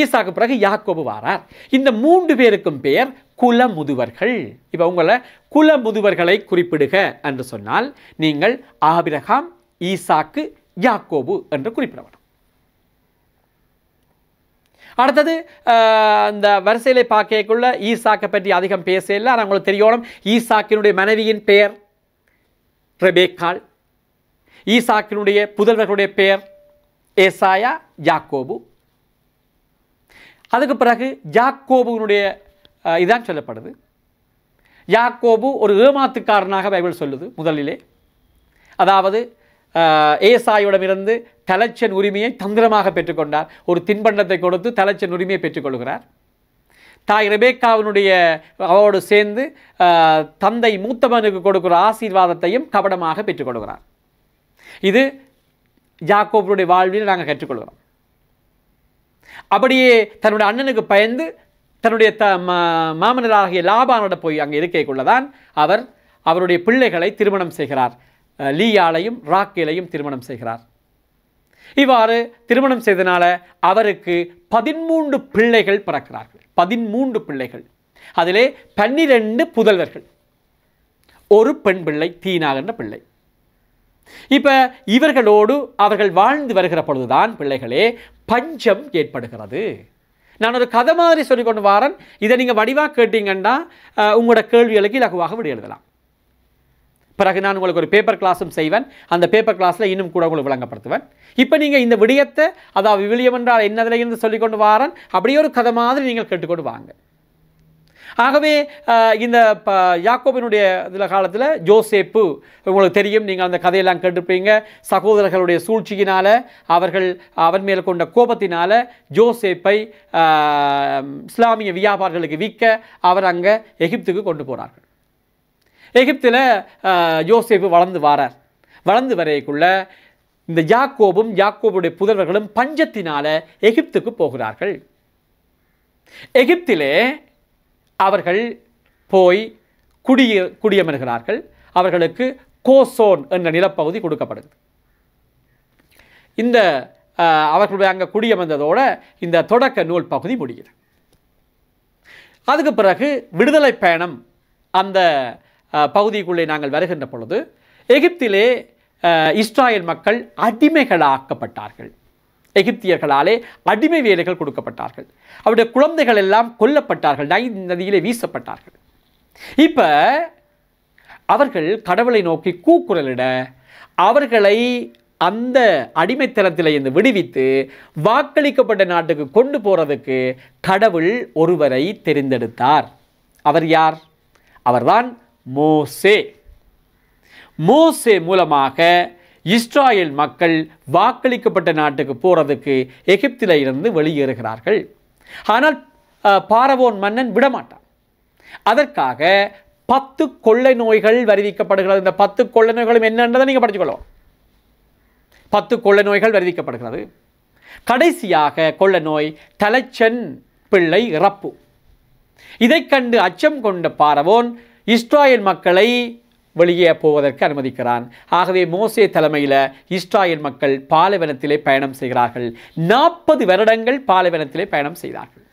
ஈசாக்கு பிறகு யாக்கோபு வாரார். இந்த மூன்று பேருக்கும் பெயர் குலமுதுவர்கள். இப்போ உங்களை குலமுதுவர்களை குறிப்பிடுக என்று சொன்னால் நீங்கள் ஆபிரகாம் ஈசாக்கு யாக்கோபு என்று குறிப்பிடவர் அடுத்தது இந்த வரிசையிலே பார்க்கக்குள்ள ஈசாக்கை பற்றி அதிகம் பேசல ஆனால் உங்களுக்கு தெரியணும் ஈசாக்கினுடைய மனைவியின் பெயர் ரெபேக்காள். ஈசாக்கினுடைய புதல்வர்களுடைய பெயர் ஏசாயா ஜாக்கோபு அதுக்கு பிறகு ஜாக்கோபுனுடைய இதான் சொல்லப்படுது. யாக்கோபு ஒரு ஏமாத்துக்காரனாக பைபிள் சொல்லுது முதலிலே. அதாவது ஏசாயிடமிருந்து தலைச்சன் உரிமையை தந்திரமாக பெற்றுக்கொண்டார். ஒரு தின்பண்டத்தை கொடுத்து தலைச்சன் உரிமையை பெற்றுக்கொள்கிறார். தாய் ரெபேக்காவினுடைய அவரோடு சேர்ந்து தந்தை மூத்தவனுக்கு கொடுக்கிற ஆசீர்வாதத்தையும் கபடமாக பெற்றுக்கொள்கிறார். இது யாக்கோபுடைய வாழ்வில் நாங்கள் கற்றுக்கொள்கிறோம். அப்படியே தன்னுடைய அண்ணனுக்கு பயந்து தன்னுடைய த மா- மாமனராகிய லாபானோட போய் அங்கே இருக்கைக்குள்ளதான் அவர் அவருடைய பிள்ளைகளை திருமணம் செய்கிறார். லீயாலையும் ராக்கேலையும் திருமணம் செய்கிறார். இவ்வாறு திருமணம் செய்தனால அவருக்கு பதிமூன்று பிள்ளைகள் பிறக்கிறார்கள். பதிமூன்று பிள்ளைகள். அதிலே பன்னிரண்டு புதல்வர்கள். ஒரு பெண் பிள்ளை தீனாகின்ற பிள்ளை. இப்போ இவர்களோடு அவர்கள் வாழ்ந்து வருகிற பொழுதுதான் பிள்ளைகளே பஞ்சம் ஏற்படுகிறது. நான் ஒரு கதை மாதிரி சொல்லிக்கொண்டு வாரன். இதை நீங்கள் வடிவாக கேட்டீங்கன்னா உங்களோட கேள்விகளுக்கு இலகுவாக விட எழுதலாம். பிறகு நான் உங்களுக்கு ஒரு பேப்பர் கிளாஸும் செய்வேன். அந்த பேப்பர் கிளாஸில் இன்னும் கூட உங்களுக்கு விளங்கப்படுத்துவேன். இப்போ நீங்கள் இந்த விடயத்தை அதாவது விவிலியம் என்றால் என்னதில் இருந்து சொல்லிக்கொண்டு வாரன் அப்படியே ஒரு கதை மாதிரி நீங்கள் கேட்டுக்கொண்டு வாங்க. ஆகவே இந்த ப யாக்கோபினுடைய இதில் காலத்தில் ஜோசேப்பு உங்களுக்கு தெரியும் நீங்கள் அந்த கதையெல்லாம் கேட்டிருப்பீங்க. சகோதரர்களுடைய சூழ்ச்சியினால் அவர்கள் அவன் மேல் கொண்ட கோபத்தினால் ஜோசேப்பை இஸ்லாமிய வியாபாரிகளுக்கு விற்க அவர் அங்கே எகிப்துக்கு கொண்டு போகிறார்கள் எகிப்தில் யோசேப்பு வளர்ந்து வாரார். வளர்ந்து வரையக்குள்ள இந்த யாக்கோபும் யாக்கோபுடைய புதல்வர்களும் பஞ்சத்தினால எகிப்துக்கு போகிறார்கள். எகிப்திலே அவர்கள் போய் குடிய குடியமர்கிறார்கள். அவர்களுக்கு கோசோன் என்ற நிலப்பகுதி கொடுக்கப்படுது. இந்த அவர்களுடைய அங்கே குடியமர்ந்ததோடு இந்த தொடக்க நூல் பகுதி முடியுது. அதுக்கு பிறகு விடுதலை பயணம் அந்த பகுதிக்குள்ளே நாங்கள் வருகின்ற பொழுது எகிப்திலே இஸ்ராயல் மக்கள் அடிமைகளாக்கப்பட்டார்கள். எகிப்தியர்களாலே அடிமை வேலைகள் கொடுக்கப்பட்டார்கள். அவருடைய குழந்தைகள் எல்லாம் கொல்லப்பட்டார்கள். நை நதியிலே வீசப்பட்டார்கள். இப்போ அவர்கள் கடவுளை நோக்கி கூக்குரலிட அவர்களை அந்த அடிமைத்தனத்தில் இருந்து விடுவித்து வாக்களிக்கப்பட்ட நாட்டுக்கு கொண்டு போகிறதுக்கு கடவுள் ஒருவரை தெரிந்தெடுத்தார். அவர் யார்? அவர்தான் மோசே. மோசே மூலமாக இஸ்ராயல் மக்கள் வாக்களிக்கப்பட்ட நாட்டுக்கு போறதுக்கு எகிப்தில இருந்து வெளியேறுகிறார்கள். ஆனால் பாரவோன் மன்னன் விடமாட்டான். அதற்காக பத்து கொள்ளை நோய்கள் வருவிக்கப்படுகிறது. இந்த பத்து கொள்ளை நோய்களும் என்னன்றதை நீங்கள் படிச்சுக்கொள்ளும் பத்து கொள்ளை நோய்கள் வருவிக்கப்படுகிறது. கடைசியாக கொள்ளை நோய் தலைச்சன் பிள்ளை இறப்பு. இதைக் கண்டு அச்சம் கொண்ட பாரவோன் இஸ்ராயல் மக்களை வெளியே போவதற்கு அனுமதிக்கிறான். ஆகவே மோசே தலைமையில் இஸ்ராயல் மக்கள் பாலைவனத்திலே பயணம் செய்கிறார்கள். நாற்பது வருடங்கள் பாலைவனத்திலே பயணம் செய்தார்கள்.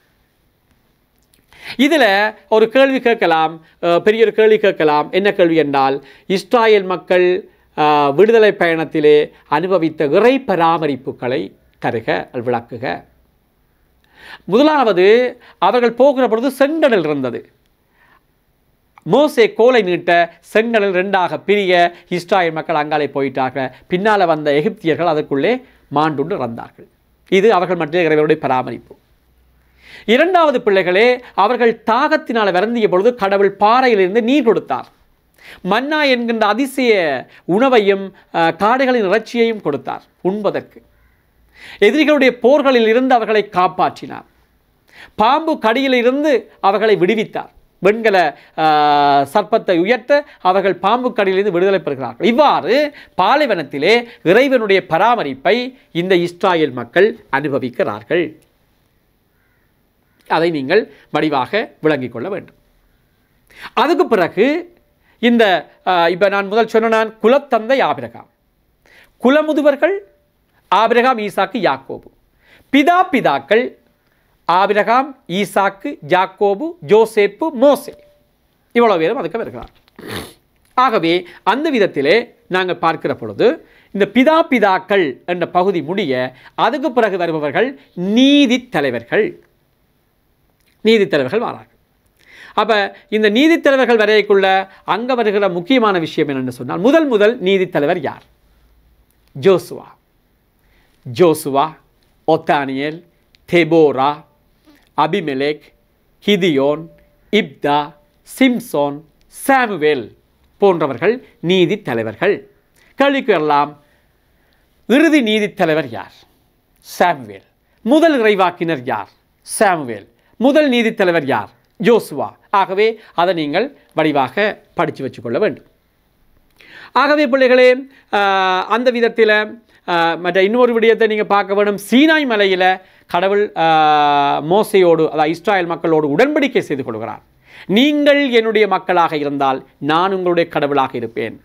இதில் ஒரு கேள்வி கேட்கலாம். பெரிய ஒரு கேள்வி கேட்கலாம். என்ன கேள்வி என்றால் இஸ்ராயல் மக்கள் விடுதலை பயணத்திலே அனுபவித்த இறை பராமரிப்புகளை தருக விளக்குக. முதலாவது அவர்கள் போகிற பொழுது செங்கடல் இருந்தது. மோசே கோலை நீட்ட செங்கடல் ரெண்டாக பிரிய இஸ்ராயல் மக்கள் அங்காலே போயிட்டார்கள். பின்னால் வந்த எகிப்தியர்கள் அதற்குள்ளே மாண்டுண்டு இறந்தார்கள். இது அவர்கள் மற்ற இறைவனுடைய பராமரிப்பு. இரண்டாவது பிள்ளைகளே அவர்கள் தாகத்தினால் வருந்திய பொழுது கடவுள் பாறையிலிருந்து நீர் கொடுத்தார். மன்னா என்கின்ற அதிசய உணவையும் காடுகளின் இறைச்சியையும் கொடுத்தார் உண்பதற்கு. எதிரிகளுடைய போர்களில் இருந்து அவர்களை காப்பாற்றினார். பாம்பு கடியில் இருந்து அவர்களை விடுவித்தார். வெண்கல சர்ப்பத்தை உயர்த்த அவர்கள் பாம்பு கடியிலிருந்து விடுதலை பெறுகிறார்கள். இவ்வாறு பாலைவனத்திலே இறைவனுடைய பராமரிப்பை இந்த இஸ்ராயல் மக்கள் அனுபவிக்கிறார்கள். அதை நீங்கள் வடிவாக விளங்கிக் கொள்ள வேண்டும். அதுக்கு பிறகு இந்த இப்போ நான் முதல் சொன்ன நான் குலத்தந்தை ஆபிரகாம். குலமுதுவர்கள் ஆபிரகாம் ஈசாக்கு யாக்கோபு. பிதா பிதாக்கள் ஆபிரகாம் ஈசாக்கு ஜாக்கோபு ஜோசேப்பு மோசே. இவ்வளோ பேரும் அதுக்கு வருகிறார். ஆகவே அந்த விதத்திலே நாங்கள் பார்க்கிற பொழுது இந்த பிதா பிதாக்கள் என்ற பகுதி முடிய அதுக்கு பிறகு வருபவர்கள் நீதித்தலைவர்கள் தலைவர்கள். நீதித் தலைவர்கள் வாரார்கள். அப்போ இந்த நீதித்தலைவர்கள் வரையக்குள்ள அங்கே வருகிற முக்கியமான விஷயம் என்னென்னு சொன்னால் முதல் முதல் நீதித்தலைவர் யார்? Joshua. Joshua Othniel Deborah Abimelech ஹிதியோன் இப்தா Samson Samuel போன்றவர்கள் நீதித் தலைவர்கள் கேள்விக்கு வரலாம் இறுதி நீதி தலைவர் யார்? சாமுவேல். முதல் இறைவாக்கினர் யார்? சாமுவேல். முதல் நீதித் தலைவர் யார்? ஜோசுவா ஆகவே அதை நீங்கள் வடிவாக படித்து வச்சுக்கொள்ள வேண்டும். ஆகவே பிள்ளைகளே அந்த விதத்தில் மற்ற இன்னொரு விடயத்தை நீங்கள் பார்க்க வேண்டும் சீனாய் மலையில் கடவுள் மோசையோடு அதாவது இஸ்ராயல் மக்களோடு உடன்படிக்கை செய்து கொள்கிறார். நீங்கள் என்னுடைய மக்களாக இருந்தால் நான் உங்களுடைய கடவுளாக இருப்பேன்.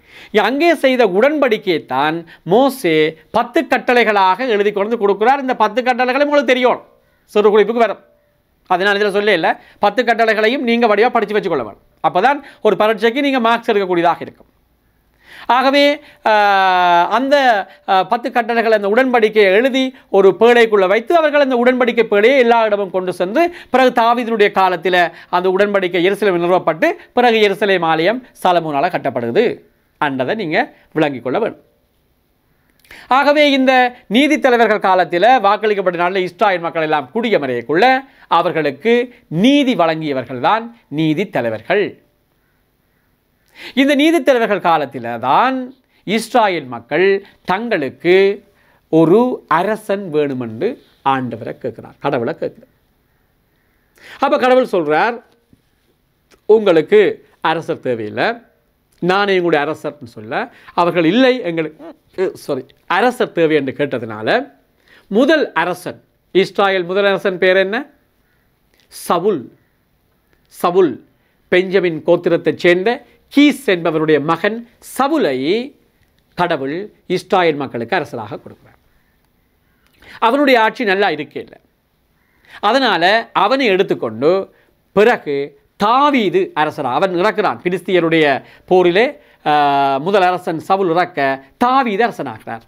அங்கே செய்த உடன்படிக்கையை தான் மோசே பத்து கட்டளைகளாக எழுதி கொண்டு கொடுக்கிறார். இந்த பத்து கட்டளைகளும் உங்களுக்கு தெரியும். சிறு குறிப்புக்கு வரும். அதனால் இதில் சொல்ல இல்லை. பத்து கட்டளைகளையும் நீங்கள் வடிவாக படித்து வச்சுக்கொள்ள வேணும் அப்போ தான் ஒரு பரீட்சைக்கு நீங்கள் மார்க்ஸ் எடுக்கக்கூடியதாக இருக்கும். ஆகவே அந்த பத்து கட்டளைகள் அந்த உடன்படிக்கையை எழுதி ஒரு பேழைக்குள்ளே வைத்து அவர்கள் அந்த உடன்படிக்கை பேழையை எல்லா இடமும் கொண்டு சென்று பிறகு தாவிதனுடைய காலத்தில் அந்த உடன்படிக்கை எரிசலம் நிறுவப்பட்டு பிறகு எருசலேம் ஆலயம் சாலமோனால் கட்டப்படுது அன்றதை நீங்கள் விளங்கிக் கொள்ள வேண்டும் ஆகவே இந்த நீதி தலைவர்கள் காலத்தில் வாக்களிக்கப்பட்ட நாளில் இஸ்ராயல் மக்கள் எல்லாம் குடியமறையக்குள்ள அவர்களுக்கு நீதி வழங்கியவர்கள் தான் நீதித் தலைவர்கள். இந்த நீதித்தலைவர்கள் காலத்தில் தான் இஸ்ராயல் மக்கள் தங்களுக்கு ஒரு அரசன் வேணுமென்று ஆண்டவரை கேட்கிறார் கடவுளை கேட்கிறார். அப்போ கடவுள் சொல்றார் உங்களுக்கு அரசர் தேவையில்லை. நானே எங்களுடைய அரசர்னு சொல்ல அவர்கள் இல்லை எங்களுக்கு சாரி அரசர் தேவை என்று கேட்டதுனால முதல் அரசன் இஸ்ராயல் முதல் அரசன் பேர் என்ன? சவுல். சவுல் பெஞ்சமின் கோத்திரத்தைச் சேர்ந்த கீஸ் என்பவருடைய மகன் சவுலை கடவுள் இஸ்ராயல் மக்களுக்கு அரசராக கொடுக்குறார். அவனுடைய ஆட்சி நல்லா இருக்கே இல்லை அதனால் அவனை எடுத்துக்கொண்டு பிறகு தாவீது அரசராக அவன் இறக்கிறான். பிலிஸ்தியருடைய போரிலே முதல் அரசன் சவுல் இறக்க தாவீது அரசனாகிறார்.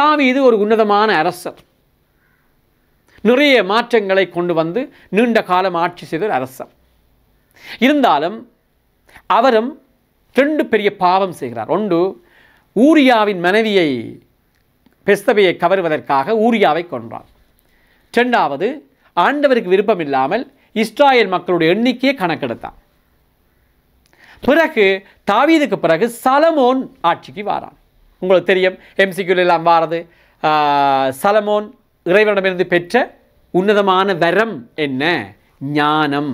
தாவீது ஒரு உன்னதமான அரசர். நிறைய மாற்றங்களை கொண்டு வந்து நீண்ட காலம் ஆட்சி செய்த ஒரு அரசர். இருந்தாலும் அவரும் ரெண்டு பெரிய பாவம் செய்கிறார். ஒன்று ஊரியாவின் மனைவியை பெஸ்தபையை கவருவதற்காக ஊரியாவை கொன்றார். ரெண்டாவது ஆண்டவருக்கு விருப்பம் இல்லாமல் இஸ்ராயல் மக்களுடைய எண்ணிக்கையை கணக்கெடுத்தான் பிறகு தாவீதுக்கு பிறகு சலமோன் ஆட்சிக்கு வாரான். உங்களுக்கு தெரியும் எம்சிக்யூல எல்லாம் வாரது. ஆஹ், சலமோன் இறைவனிடமிருந்து பெற்ற உன்னதமான வரம் என்ன? ஞானம்.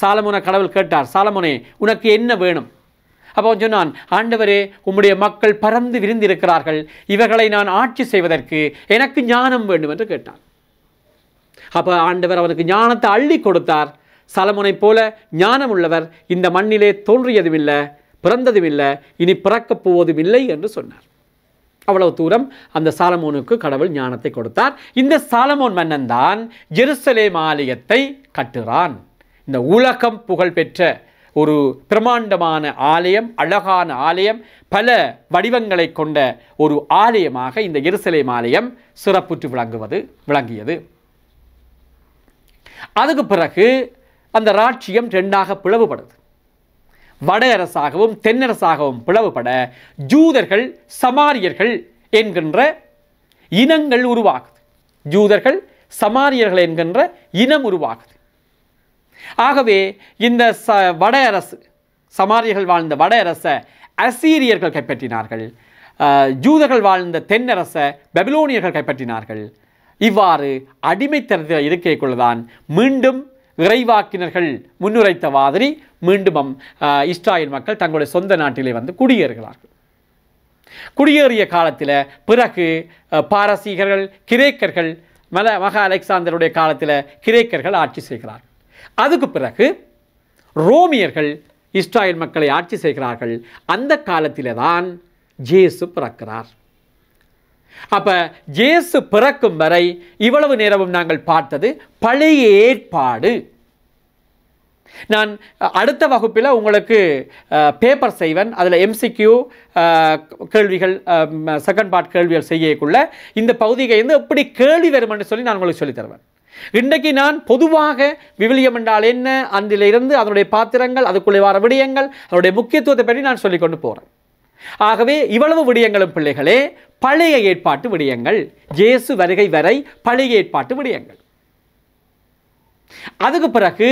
சாலமோனை கடவுள் கேட்டார் சாலமோனே உனக்கு என்ன வேணும்? அப்போ சொன்னான் ஆண்டவரே உம்முடைய மக்கள் பறந்து விரிந்திருக்கிறார்கள். இவர்களை நான் ஆட்சி செய்வதற்கு எனக்கு ஞானம் வேண்டும் என்று கேட்டான். அப்போ ஆண்டவர் அவனுக்கு ஞானத்தை அள்ளி கொடுத்தார். சலமுனை போல ஞானம் உள்ளவர் இந்த மண்ணிலே தோன்றியதும் இல்லை பிறந்ததும் இல்லை இனி பிறக்கப் போவதும் இல்லை என்று சொன்னார். அவ்வளவு தூரம் அந்த சாலமோனுக்கு கடவுள் ஞானத்தை கொடுத்தார். இந்த சாலமோன் மன்னன் தான் ஜெருசலேம் ஆலயத்தை கட்டுறான். இந்த உலகம் புகழ்பெற்ற ஒரு பிரமாண்டமான ஆலயம் அழகான ஆலயம் பல வடிவங்களை கொண்ட ஒரு ஆலயமாக இந்த எருசலேம் ஆலயம் சிறப்புற்று விளங்குவது விளங்கியது. அதுக்கு பிறகு அந்த ராட்சியம் ரெண்டாக பிளவுபடுது. வட அரசாகவும் தென்னரசாகவும் பிளவுபட ஜூதர்கள் சமாரியர்கள் என்கின்ற இனங்கள் உருவாகுது. ஜூதர்கள் சமாரியர்கள் என்கின்ற இனம் உருவாகுது. ஆகவே இந்த ச வட அரசு சமாரியர்கள் வாழ்ந்த வட அரசை அசீரியர்கள் கைப்பற்றினார்கள். ஜூதர்கள் வாழ்ந்த தென்னரசை பெபிலோனியர்கள் கைப்பற்றினார்கள். இவ்வாறு அடிமைத்தரத்தில் இருக்கைக்குள்ளதான் மீண்டும் இறைவாக்கினர்கள் முன்னுரைத்த மாதிரி மீண்டும் இஸ்ராயல் மக்கள் தங்களுடைய சொந்த நாட்டிலே வந்து குடியேறுகிறார்கள். குடியேறிய காலத்தில் பிறகு பாரசீகர்கள் கிரேக்கர்கள் மல மகா அலெக்சாந்தருடைய காலத்தில் கிரேக்கர்கள் ஆட்சி செய்கிறார்கள். அதுக்கு பிறகு ரோமியர்கள் இஸ்ராயல் மக்களை ஆட்சி செய்கிறார்கள். அந்த காலத்திலே தான் ஜேசு பிறக்கிறார். அப்போ ஜேசு பிறக்கும் வரை இவ்வளவு நேரமும் நாங்கள் பார்த்தது பழைய ஏற்பாடு. நான் அடுத்த வகுப்பில் உங்களுக்கு பேப்பர் செய்வேன். அதில் எம்சிக்யூ கேள்விகள் செகண்ட் பார்ட் கேள்விகள் செய்யக்குள்ள இந்த பகுதியை வந்து எப்படி கேள்வி வரும் சொல்லி நான் உங்களுக்கு சொல்லித் தருவேன். இன்றைக்கு நான் பொதுவாக விவிலியம் என்றால் என்ன? அதிலிருந்து அதனுடைய பாத்திரங்கள் அதுக்குள்ளே வர விடயங்கள் அதனுடைய முக்கியத்துவத்தை பற்றி நான் சொல்லிக்கொண்டு போகிறேன் ஆகவே இவ்வளவு விடயங்களும் பிள்ளைகளே பழைய ஏற்பாட்டு விடயங்கள் இயேசு வருகை வரை பழைய ஏற்பாட்டு விடயங்கள். அதுக்கு பிறகு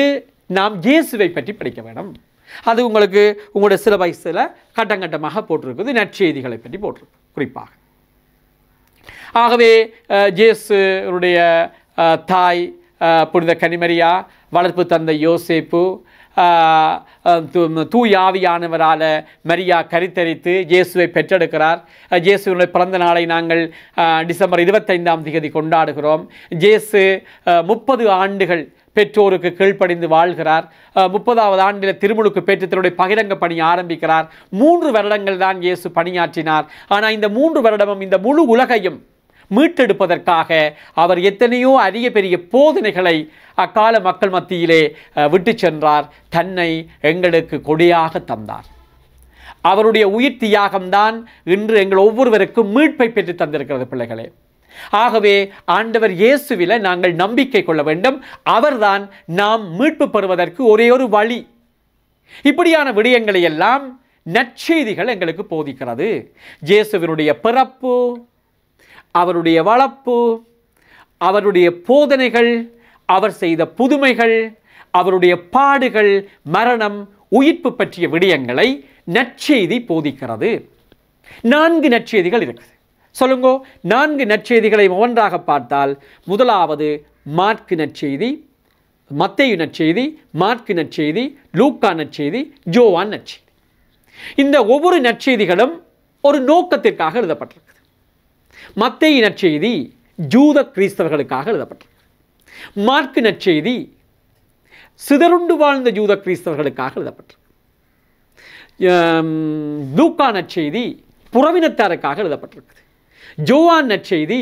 நாம் இயேசுவை பற்றி படிக்க வேணும். அது உங்களுக்கு உங்களுடைய சிலபஸில் கட்டம் கட்டமாக போட்டிருக்குது. நற்செய்திகளை பற்றி போட்டிருக்கு குறிப்பாக. ஆகவே ஜேசுடைய தாய் புனித கனிமரியா வளர்ப்பு தந்தை யோசேப்பு தூயாவியானவரால் தூ- மரியா கரித்தரித்து இயேசுவை பெற்றெடுக்கிறார் இயேசுவினுடைய பிறந்த நாளை நாங்கள் டிசம்பர் இருபத்தைந்தாம் தேதி கொண்டாடுகிறோம் இயேசு முப்பது ஆண்டுகள் பெற்றோருக்கு கீழ்ப்படிந்து வாழ்கிறார் முப்பதாவது ஆண்டில் திருமுழுக்கு பெற்று தன்னுடைய பகிரங்க பணி ஆரம்பிக்கிறார் மூன்று வருடங்கள் தான் இயேசு பணியாற்றினார் ஆனால் இந்த மூன்று வருடமும் இந்த முழு உலகையும் மீட்டெடுப்பதற்காக அவர் எத்தனையோ அரிய பெரிய போதனைகளை அக்கால மக்கள் மத்தியிலே விட்டு விட்டுச் சென்றார். தன்னை எங்களுக்கு கொடியாக தந்தார். அவருடைய உயிர் தியாகம்தான் இன்று எங்கள் ஒவ்வொருவருக்கும் மீட்பை பெற்று தந்திருக்கிறது பிள்ளைகளே. ஆகவே ஆண்டவர் இயேசுவில நாங்கள் நம்பிக்கை கொள்ள வேண்டும். அவர்தான் நாம் மீட்பு பெறுவதற்கு ஒரே ஒரு வழி. இப்படியான விடயங்களை எல்லாம் நற்செய்திகள் எங்களுக்கு போதிக்கிறது. இயேசுவினுடைய பிறப்பு அவருடைய வளர்ப்பு அவருடைய போதனைகள் அவர் செய்த புதுமைகள் அவருடைய பாடுகள் மரணம் உயிர்ப்பு பற்றிய விடயங்களை நற்செய்தி போதிக்கிறது. நான்கு நற்செய்திகள் இருக்குது. சொல்லுங்கோ நான்கு நற்செய்திகளை ஒன்றாக பார்த்தால் முதலாவது மார்க்கு நற்செய்தி மத்தேயு நற்செய்தி மார்க்கு நற்செய்தி லூக்கா நற்செய்தி ஜோவான் நற்செய்தி. இந்த ஒவ்வொரு நற்செய்திகளும் ஒரு நோக்கத்திற்காக எழுதப்பட்டிருக்கு. மத்தேயு நற்செய்தி ஜூத கிறிஸ்தவர்களுக்காக எழுதப்பட்டிருக்கு மார்க்கு நற்செய்தி சிதறுண்டு வாழ்ந்த ஜூத கிறிஸ்தவர்களுக்காக எழுதப்பட்டிருக்கு லூக்கா நற்செய்தி புறவினத்தாருக்காக எழுதப்பட்டிருக்குது. ஜோவான் நற்செய்தி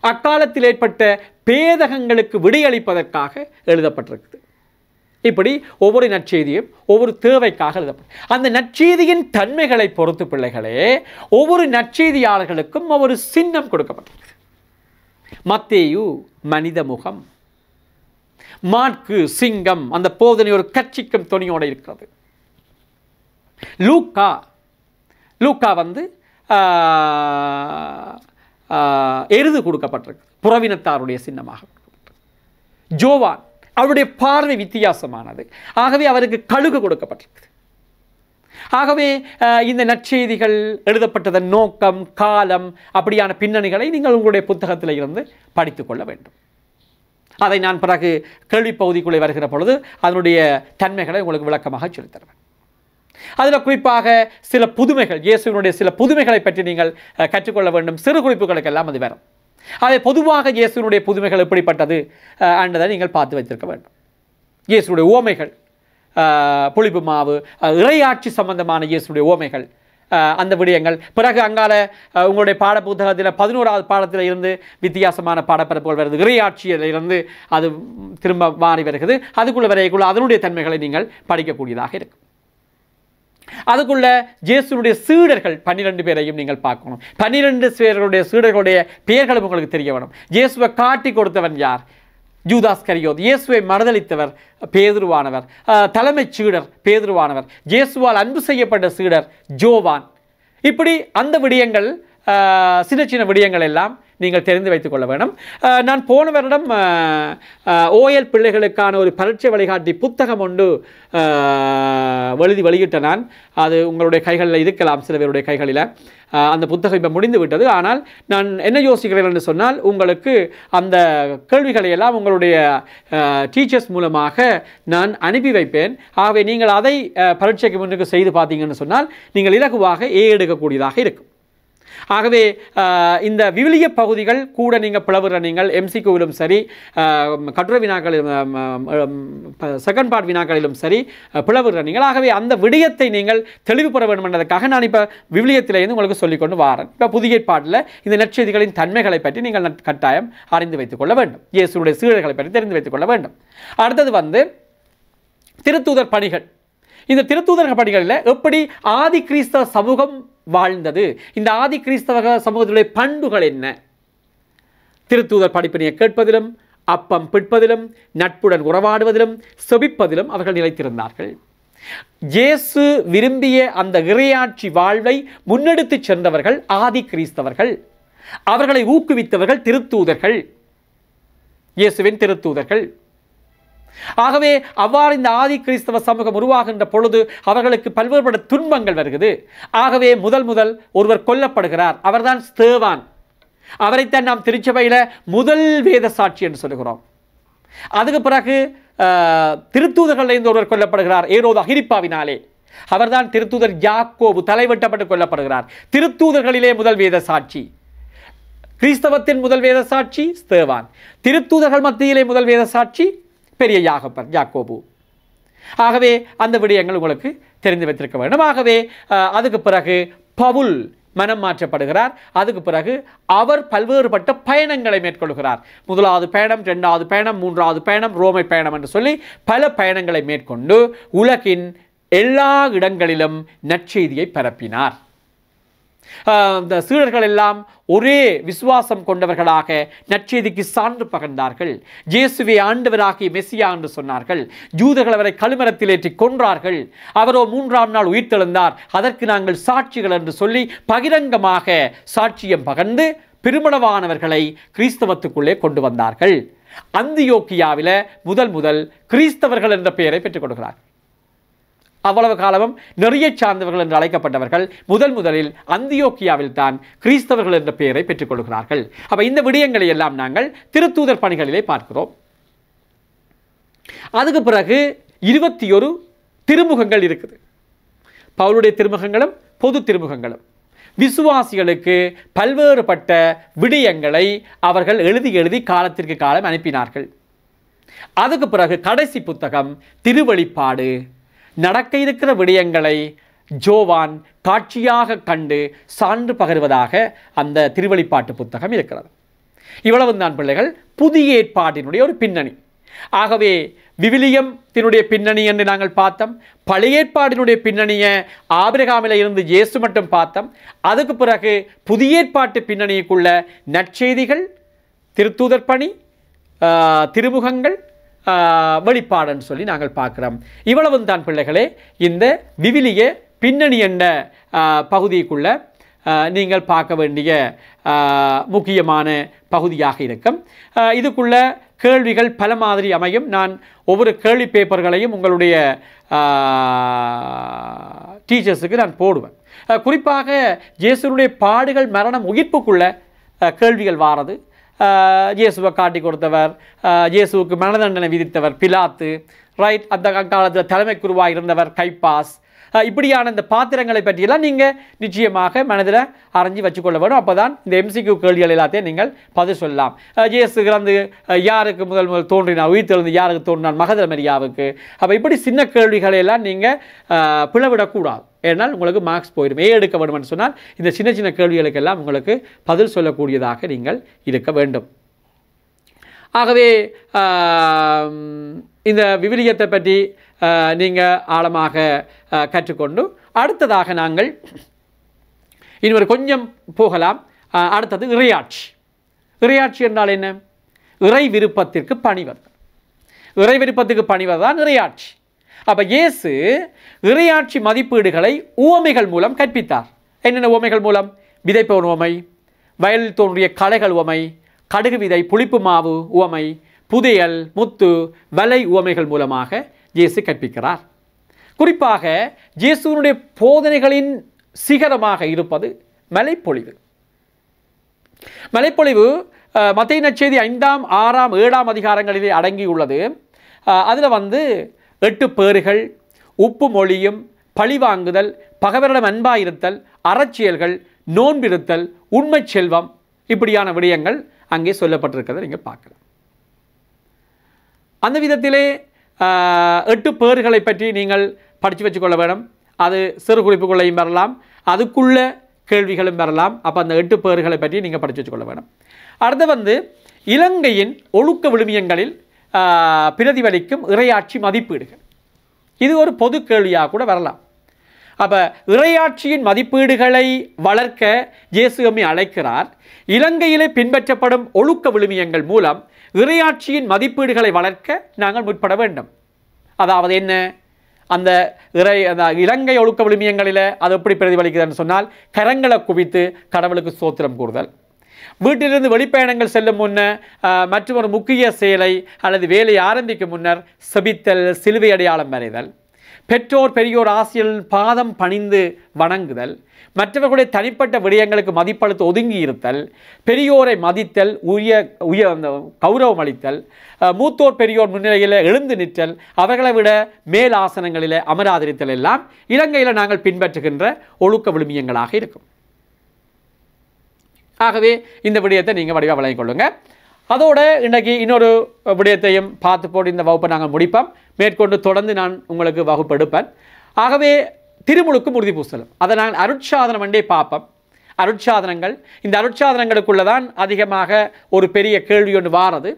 அக்காலத்தில் ஏற்பட்ட பேதகங்களுக்கு விடையளிப்பதற்காக எழுதப்பட்டிருக்குது. இப்படி ஒவ்வொரு நற்செய்தியும் ஒவ்வொரு தேவைக்காக எழுதப்படும் அந்த நற்செய்தியின் தன்மைகளை பொறுத்து பிள்ளைகளே ஒவ்வொரு நற்செய்தியாளர்களுக்கும் ஒவ்வொரு சின்னம் கொடுக்கப்பட்டிருக்கு மத்தேயு மனித முகம் மாற்கு சிங்கம் அந்த போதனை ஒரு கட்சிக்கும் துணியோடு இருக்கிறது. லூக்கா லூக்கா வந்து எருது கொடுக்கப்பட்டிருக்கு புறவினத்தாருடைய சின்னமாக ஜோவான் அவருடைய பார்வை வித்தியாசமானது. ஆகவே அவருக்கு கழுகு கொடுக்கப்பட்டிருக்குது ஆகவே இந்த நற்செய்திகள் எழுதப்பட்டதன் நோக்கம் காலம் அப்படியான பின்னணிகளை நீங்கள் உங்களுடைய புத்தகத்தில் இருந்து படித்துக்கொள்ள வேண்டும். அதை நான் பிறகு கேள்வி பகுதிக்குள்ளே வருகிற பொழுது அதனுடைய தன்மைகளை உங்களுக்கு விளக்கமாக சொல்லித்தருவேன் அதில் குறிப்பாக சில புதுமைகள் இயேசுவினுடைய சில புதுமைகளை பற்றி நீங்கள் கற்றுக்கொள்ள வேண்டும். சிறு குறிப்புகளுக்கெல்லாம் அது வரும் அதே பொதுவாக இயேசுனுடைய புதுமைகள் எப்படிப்பட்டது? என்றதை நீங்கள் பார்த்து வைத்திருக்க வேண்டும். இயேசுடைய ஓமைகள் புளிப்பு மாவு இறையாட்சி சம்பந்தமான இயேசுடைய ஓமைகள் அஹ், அந்த விடயங்கள். பிறகு அங்கால உங்களுடைய பாட புத்தகத்தில் பதினோராவது பாடத்தில் இருந்து வித்தியாசமான பாடப்பரப்புகள் வருது. இறையாட்சியில் இருந்து அது திரும்ப மாறி வருகிறது. அதுக்குள்ள வரையக்குள்ள அதனுடைய தன்மைகளை நீங்கள் படிக்கக்கூடியதாக இருக்கும். அதுக்குள்ள ஜேசுடைய சீடர்கள் பன்னிரெண்டு பேரையும் நீங்கள் பார்க்கணும். பன்னிரெண்டு பேர்களுடைய சீடர்களுடைய பெயர்களும் உங்களுக்கு தெரிய வேணும். ஜேசுவை காட்டி கொடுத்தவன் யார்? Judas Iscariot. இயேசுவை மறுதளித்தவர் பேதுருவானவர். தலைமைச் சீடர் பேதுருவானவர். ஜேசுவால் அன்பு செய்யப்பட்ட சீடர் ஜோவான். இப்படி அந்த விடயங்கள் சின்ன சின்ன விடயங்கள் எல்லாம் நீங்கள் தெரிந்து வைத்துக் கொள்ள வேண்டும் நான் போன வருடம் ஓஎல் பிள்ளைகளுக்கான ஒரு பரீட்சை வழிகாட்டி புத்தகம் ஒன்று எழுதி வெளியிட்ட நான். அது உங்களுடைய கைகளில் இருக்கலாம் சில பேருடைய கைகளில். அந்த புத்தகம் இப்போ முடிந்து விட்டது. ஆனால் நான் என்ன யோசிக்கிறேன் என்று சொன்னால் உங்களுக்கு அந்த கேள்விகளை எல்லாம் உங்களுடைய டீச்சர்ஸ் மூலமாக நான் அனுப்பி வைப்பேன். ஆகவே நீங்கள் அதை பரீட்சைக்கு முன்னுக்கு செய்து பார்த்தீங்கன்னு சொன்னால் நீங்கள் இலகுவாக ஏ எடுக்கக்கூடியதாக இருக்கும். ஆகவே இந்த விவிலிய பகுதிகள் கூட நீங்கள் பிளவுற நீங்கள் எம்சிக்யூவிலும் சரி கட்டுரை வினாக்களிலும் செகண்ட் பார்ட் வினாக்களிலும் சரி பிளவுற நீங்கள். ஆகவே அந்த விடயத்தை நீங்கள் தெளிவு பெற வேண்டும் என்பதற்காக நான் இப்போ விவிலியத்திலேருந்து உங்களுக்கு சொல்லிக்கொண்டு வாரேன். இப்போ புதிய பாட்டில் இந்த நற்செய்திகளின் தன்மைகளை பற்றி நீங்கள் கட்டாயம் அறிந்து வைத்துக் கொள்ள வேண்டும். இயேசுடைய சீடர்களை பற்றி தெரிந்து வைத்துக் கொள்ள வேண்டும். அடுத்தது வந்து திருத்தூதர் பணிகள். இந்த திருத்தூதர் பணிகளில் எப்படி ஆதி கிறிஸ்தவ சமூகம் வாழ்ந்தது. இந்த ஆதி கிறிஸ்தவ சமூகத்துடைய பண்புகள் என்ன? திருத்தூதர் படிப்பினையை கேட்பதிலும் அப்பம் பிட்பதிலும் நட்புடன் உறவாடுவதிலும் செபிப்பதிலும் அவர்கள் நிலைத்திருந்தார்கள். இயேசு விரும்பிய அந்த இறையாட்சி வாழ்வை முன்னெடுத்துச் சென்றவர்கள் ஆதி கிறிஸ்தவர்கள். அவர்களை ஊக்குவித்தவர்கள் திருத்தூதர்கள். இயேசுவின் திருத்தூதர்கள். ஆகவே அவ்வாறு இந்த ஆதி கிறிஸ்தவ சமூகம் உருவாகின்ற பொழுது அவர்களுக்கு பல்வேறுபட்ட துன்பங்கள் வருகிறது. ஆகவே முதல் முதல் ஒருவர் கொல்லப்படுகிறார். அவர்தான் ஸ்தேவான். அவரைத்தான் நாம் திருச்சபையில் முதல் வேத சாட்சி என்று சொல்லுகிறோம். அதுக்கு பிறகு ஆஹ், ஒருவர் கொல்லப்படுகிறார் ஏரோது அகிரிப்பாவினாலே அவர்தான் திருத்தூதர் யாக்கோபு தலைவெட்டப்பட்டு கொல்லப்படுகிறார். திருத்தூதர்களிலே முதல் வேத சாட்சி. கிறிஸ்தவத்தின் முதல் வேத சாட்சி ஸ்தேவான். திருத்தூதர்கள் மத்தியிலே முதல் வேத சாட்சி பெரிய யாகப்பர் யாக்கோபு. ஆகவே அந்த விடயங்கள் உங்களுக்கு தெரிந்து வைத்திருக்க வேண்டும். ஆகவே அதுக்கு பிறகு பவுல் மனம் மாற்றப்படுகிறார். அதுக்கு பிறகு அவர் பல்வேறுபட்ட பயணங்களை மேற்கொள்கிறார். முதலாவது பயணம் ரெண்டாவது பயணம் மூன்றாவது பயணம் ரோமை பயணம் என்று சொல்லி பல பயணங்களை மேற்கொண்டு உலகின் எல்லா இடங்களிலும் நற்செய்தியை பரப்பினார். இந்த சீடர்கள் எல்லாம் ஒரே விசுவாசம் கொண்டவர்களாக நற்செய்திக்கு சான்று பகர்ந்தார்கள். ஜேசுவை ஆண்டவராகிய மெஸ்ஸியா என்று சொன்னார்கள். ஜூதர்கள் அவரை கழுமரத்தில் ஏற்றி கொன்றார்கள். அவரோ மூன்றாம் நாள் உயிர்த்தெழுந்தார். அதற்கு நாங்கள் சாட்சிகள் என்று சொல்லி பகிரங்கமாக சாட்சியம் பகர்ந்து பெருமளவானவர்களை கிறிஸ்தவத்துக்குள்ளே கொண்டு வந்தார்கள். அந்தியோக்கியாவில முதல் முதல் கிறிஸ்தவர்கள் என்ற பெயரை பெற்றுக் கொடுக்கிறார். அவ்வளவு காலமும் நிறைய சார்ந்தவர்கள் என்று அழைக்கப்பட்டவர்கள் முதல் முதலில் அந்தியோக்கியாவில் தான் கிறிஸ்தவர்கள் என்ற பெயரை பெற்றுக்கொள்கிறார்கள் அப்போ இந்த விடயங்களை எல்லாம் நாங்கள் திருத்தூதர் பணிகளிலே பார்க்கிறோம். அதுக்கு பிறகு இருபத்தி ஒரு திருமுகங்கள் இருக்குது. பவுலுடைய திருமுகங்களும் பொது திருமுகங்களும். விசுவாசிகளுக்கு பல்வேறுபட்ட விடயங்களை அவர்கள் எழுதி எழுதி காலத்திற்கு காலம் அனுப்பினார்கள். அதுக்கு பிறகு கடைசி புத்தகம் திருவழிப்பாடு நடக்க இருக்கிற விடயங்களை ஜோவான் காட்சியாக கண்டு சான்று பகர்வதாக அந்த திருவழிப்பாட்டு புத்தகம் இருக்கிறது. இவ்வளவு தான் பிள்ளைகள் புதிய ஏற்பாட்டினுடைய ஒரு பின்னணி. ஆகவே விவிலியத்தினுடைய பின்னணி என்று நாங்கள் பார்த்தோம் பழைய ஏற்பாட்டினுடைய பின்னணியை ஆபிரகாமில் இருந்து இயேசு மட்டும் பார்த்தோம் அதுக்கு பிறகு புதிய ஏற்பாட்டு பின்னணிக்குள்ள நற்செய்திகள் திருத்தூதர் பணி திருமுகங்கள் வெளிப்பாடுன்னு சொல்லி நாங்கள் பார்க்குறோம். இவ்வளவும் தான் பிள்ளைகளே இந்த விவிலிய பின்னணி என்ற பகுதிக்குள்ள நீங்கள் பார்க்க வேண்டிய முக்கியமான பகுதியாக இருக்கும். இதுக்குள்ள கேள்விகள் பல மாதிரி அமையும். நான் ஒவ்வொரு கேள்வி பேப்பர்களையும் உங்களுடைய டீச்சர்ஸுக்கு நான் போடுவேன். குறிப்பாக ஜேசுனுடைய பாடுகள் மரணம் உயிர்ப்புக்குள்ள கேள்விகள் வாரது. இயேசுவை காட்டி கொடுத்தவர் இயேசுவுக்கு மனதண்டனை விதித்தவர் பிலாத்து ரைட் அந்த காலத்தில் தலைமை குருவாக இருந்தவர் கைப்பாஸ். இப்படியான இந்த பாத்திரங்களை பற்றியெல்லாம் நீங்கள் நிச்சயமாக மனதில் அரைஞ்சி வச்சுக்கொள்ள வேணும் அப்போ தான் இந்த எம்சிக்யூ கேள்விகள் எல்லாத்தையும் நீங்கள் பதில் சொல்லலாம். இயேசு இறந்து யாருக்கு முதல் முதல் தோன்றினார்? உயிர் தெழுந்து யாருக்கு தோன்றினார்? மகதர மரியாவுக்கு அப்போ இப்படி சின்ன கேள்விகளை எல்லாம் நீங்கள் பிளவிடக்கூடாது. ஏன்னால் உங்களுக்கு மார்க்ஸ் போயிடும். ஏ எடுக்க வேண்டும்னு சொன்னால் இந்த சின்ன சின்ன கேள்விகளுக்கெல்லாம் உங்களுக்கு பதில் சொல்லக்கூடியதாக நீங்கள் இருக்க வேண்டும். ஆகவே இந்த விவிலியத்தை பற்றி நீங்கள் ஆழமாக கற்றுக்கொண்டு அடுத்ததாக நாங்கள் இன்னொரு கொஞ்சம் போகலாம். அடுத்தது இறையாட்சி. இறையாட்சி என்றால் என்ன? இறை விருப்பத்திற்கு பணிவது இறை விருப்பத்துக்கு பணிவது தான் இறையாட்சி. அப்ப இயேசு இறையாட்சி மதிப்பீடுகளை உவமைகள் மூலம் கற்பித்தார். என்னென்ன உவமைகள் மூலம்? விதைப்பவன் உவமை வயலில் தோன்றிய களைகள் உவமை கடுகு விதை புளிப்பு மாவு உவமை புதையல் முத்து வலை உவமைகள் மூலமாக இயேசு கற்பிக்கிறார். குறிப்பாக இயேசுனுடைய போதனைகளின் சிகரமாக இருப்பது மலைப்பொழிவு. மலைப்பொழிவு மத்திய நச்செய்தி ஐந்தாம் ஆறாம் ஏழாம் அதிகாரங்களிலே அடங்கியுள்ளது. அதில் வந்து எட்டு பேறுகள் உப்பு மொழியும் பழிவாங்குதல் பகவரிடம் அன்பாயிருத்தல் அறச்சியல்கள் நோன்பிருத்தல் உண்மை செல்வம் இப்படியான விடயங்கள் அங்கே சொல்லப்பட்டிருக்கிறதை நீங்கள் பார்க்கலாம். அந்த விதத்திலே எட்டு பேர்களை பற்றி நீங்கள் படித்து வச்சுக்கொள்ள வேணும். அது சிறு குறிப்புகளையும் வரலாம் அதுக்குள்ள கேள்விகளும் வரலாம் அப்போ அந்த எட்டு பேர்களை பற்றி நீங்கள் படித்து வச்சுக்கொள்ள வேணும். அடுத்து வந்து இலங்கையின் ஒழுக்க விழுமியங்களில் பிரதிபலிக்கும் இறையாட்சி மதிப்பீடுகள். இது ஒரு பொது கேள்வியாக கூட வரலாம். அப்போ இறையாட்சியின் மதிப்பீடுகளை வளர்க்க இயேசு அழைக்கிறார். இலங்கையிலே பின்பற்றப்படும் ஒழுக்க விழுமியங்கள் மூலம் இறையாட்சியின் மதிப்பீடுகளை வளர்க்க நாங்கள் முற்பட வேண்டும். அதாவது என்ன? அந்த இறை அந்த இலங்கை ஒழுக்க விழுமியங்களில் அது எப்படி பிரதிபலிக்குதுன்னு சொன்னால் கரங்களை குவித்து கடவுளுக்கு சோத்திரம் கூறுதல். வீட்டிலிருந்து வெளிப்பயணங்கள் செல்லும் முன்னே மற்றும் ஒரு முக்கிய செயலை அல்லது வேலையை ஆரம்பிக்கும் முன்னர் செபித்தல் சிலுவை அடையாளம் வரைதல். பெற்றோர் பெரியோர் ஆசிரியர்கள் பாதம் பணிந்து வணங்குதல். மற்றவர்களுடைய தனிப்பட்ட விடயங்களுக்கு மதிப்பளித்து ஒதுங்கி இருத்தல். பெரியோரை மதித்தல் உரிய உய அந்த கௌரவம் அளித்தல். மூத்தோர் பெரியோர் முன்னிலையில் எழுந்து நிற்றல். அவர்களை விட மேல் ஆசனங்களில் அமராதரித்தல் எல்லாம் இலங்கையில் நாங்கள் பின்பற்றுகின்ற ஒழுக்க விழுமியங்களாக இருக்கும். ஆகவே இந்த விடயத்தை நீங்கள் வடிவாக விளங்கிக் கொள்ளுங்கள் அதோடு இன்றைக்கு இன்னொரு விடயத்தையும் பார்த்து போட்டு இந்த வகுப்பை நாங்கள் முடிப்போம். மேற்கொண்டு தொடர்ந்து நான் உங்களுக்கு வகுப்பு எடுப்பேன் ஆகவே திருமுழுக்கும் உறுதி பூசலும் அதை நாங்கள் அருட்சாதனம் வண்டே பார்ப்போம். அருட்சாதனங்கள். இந்த அருட்சாதனங்களுக்குள்ளே தான் அதிகமாக ஒரு பெரிய கேள்வி ஒன்று வாரது.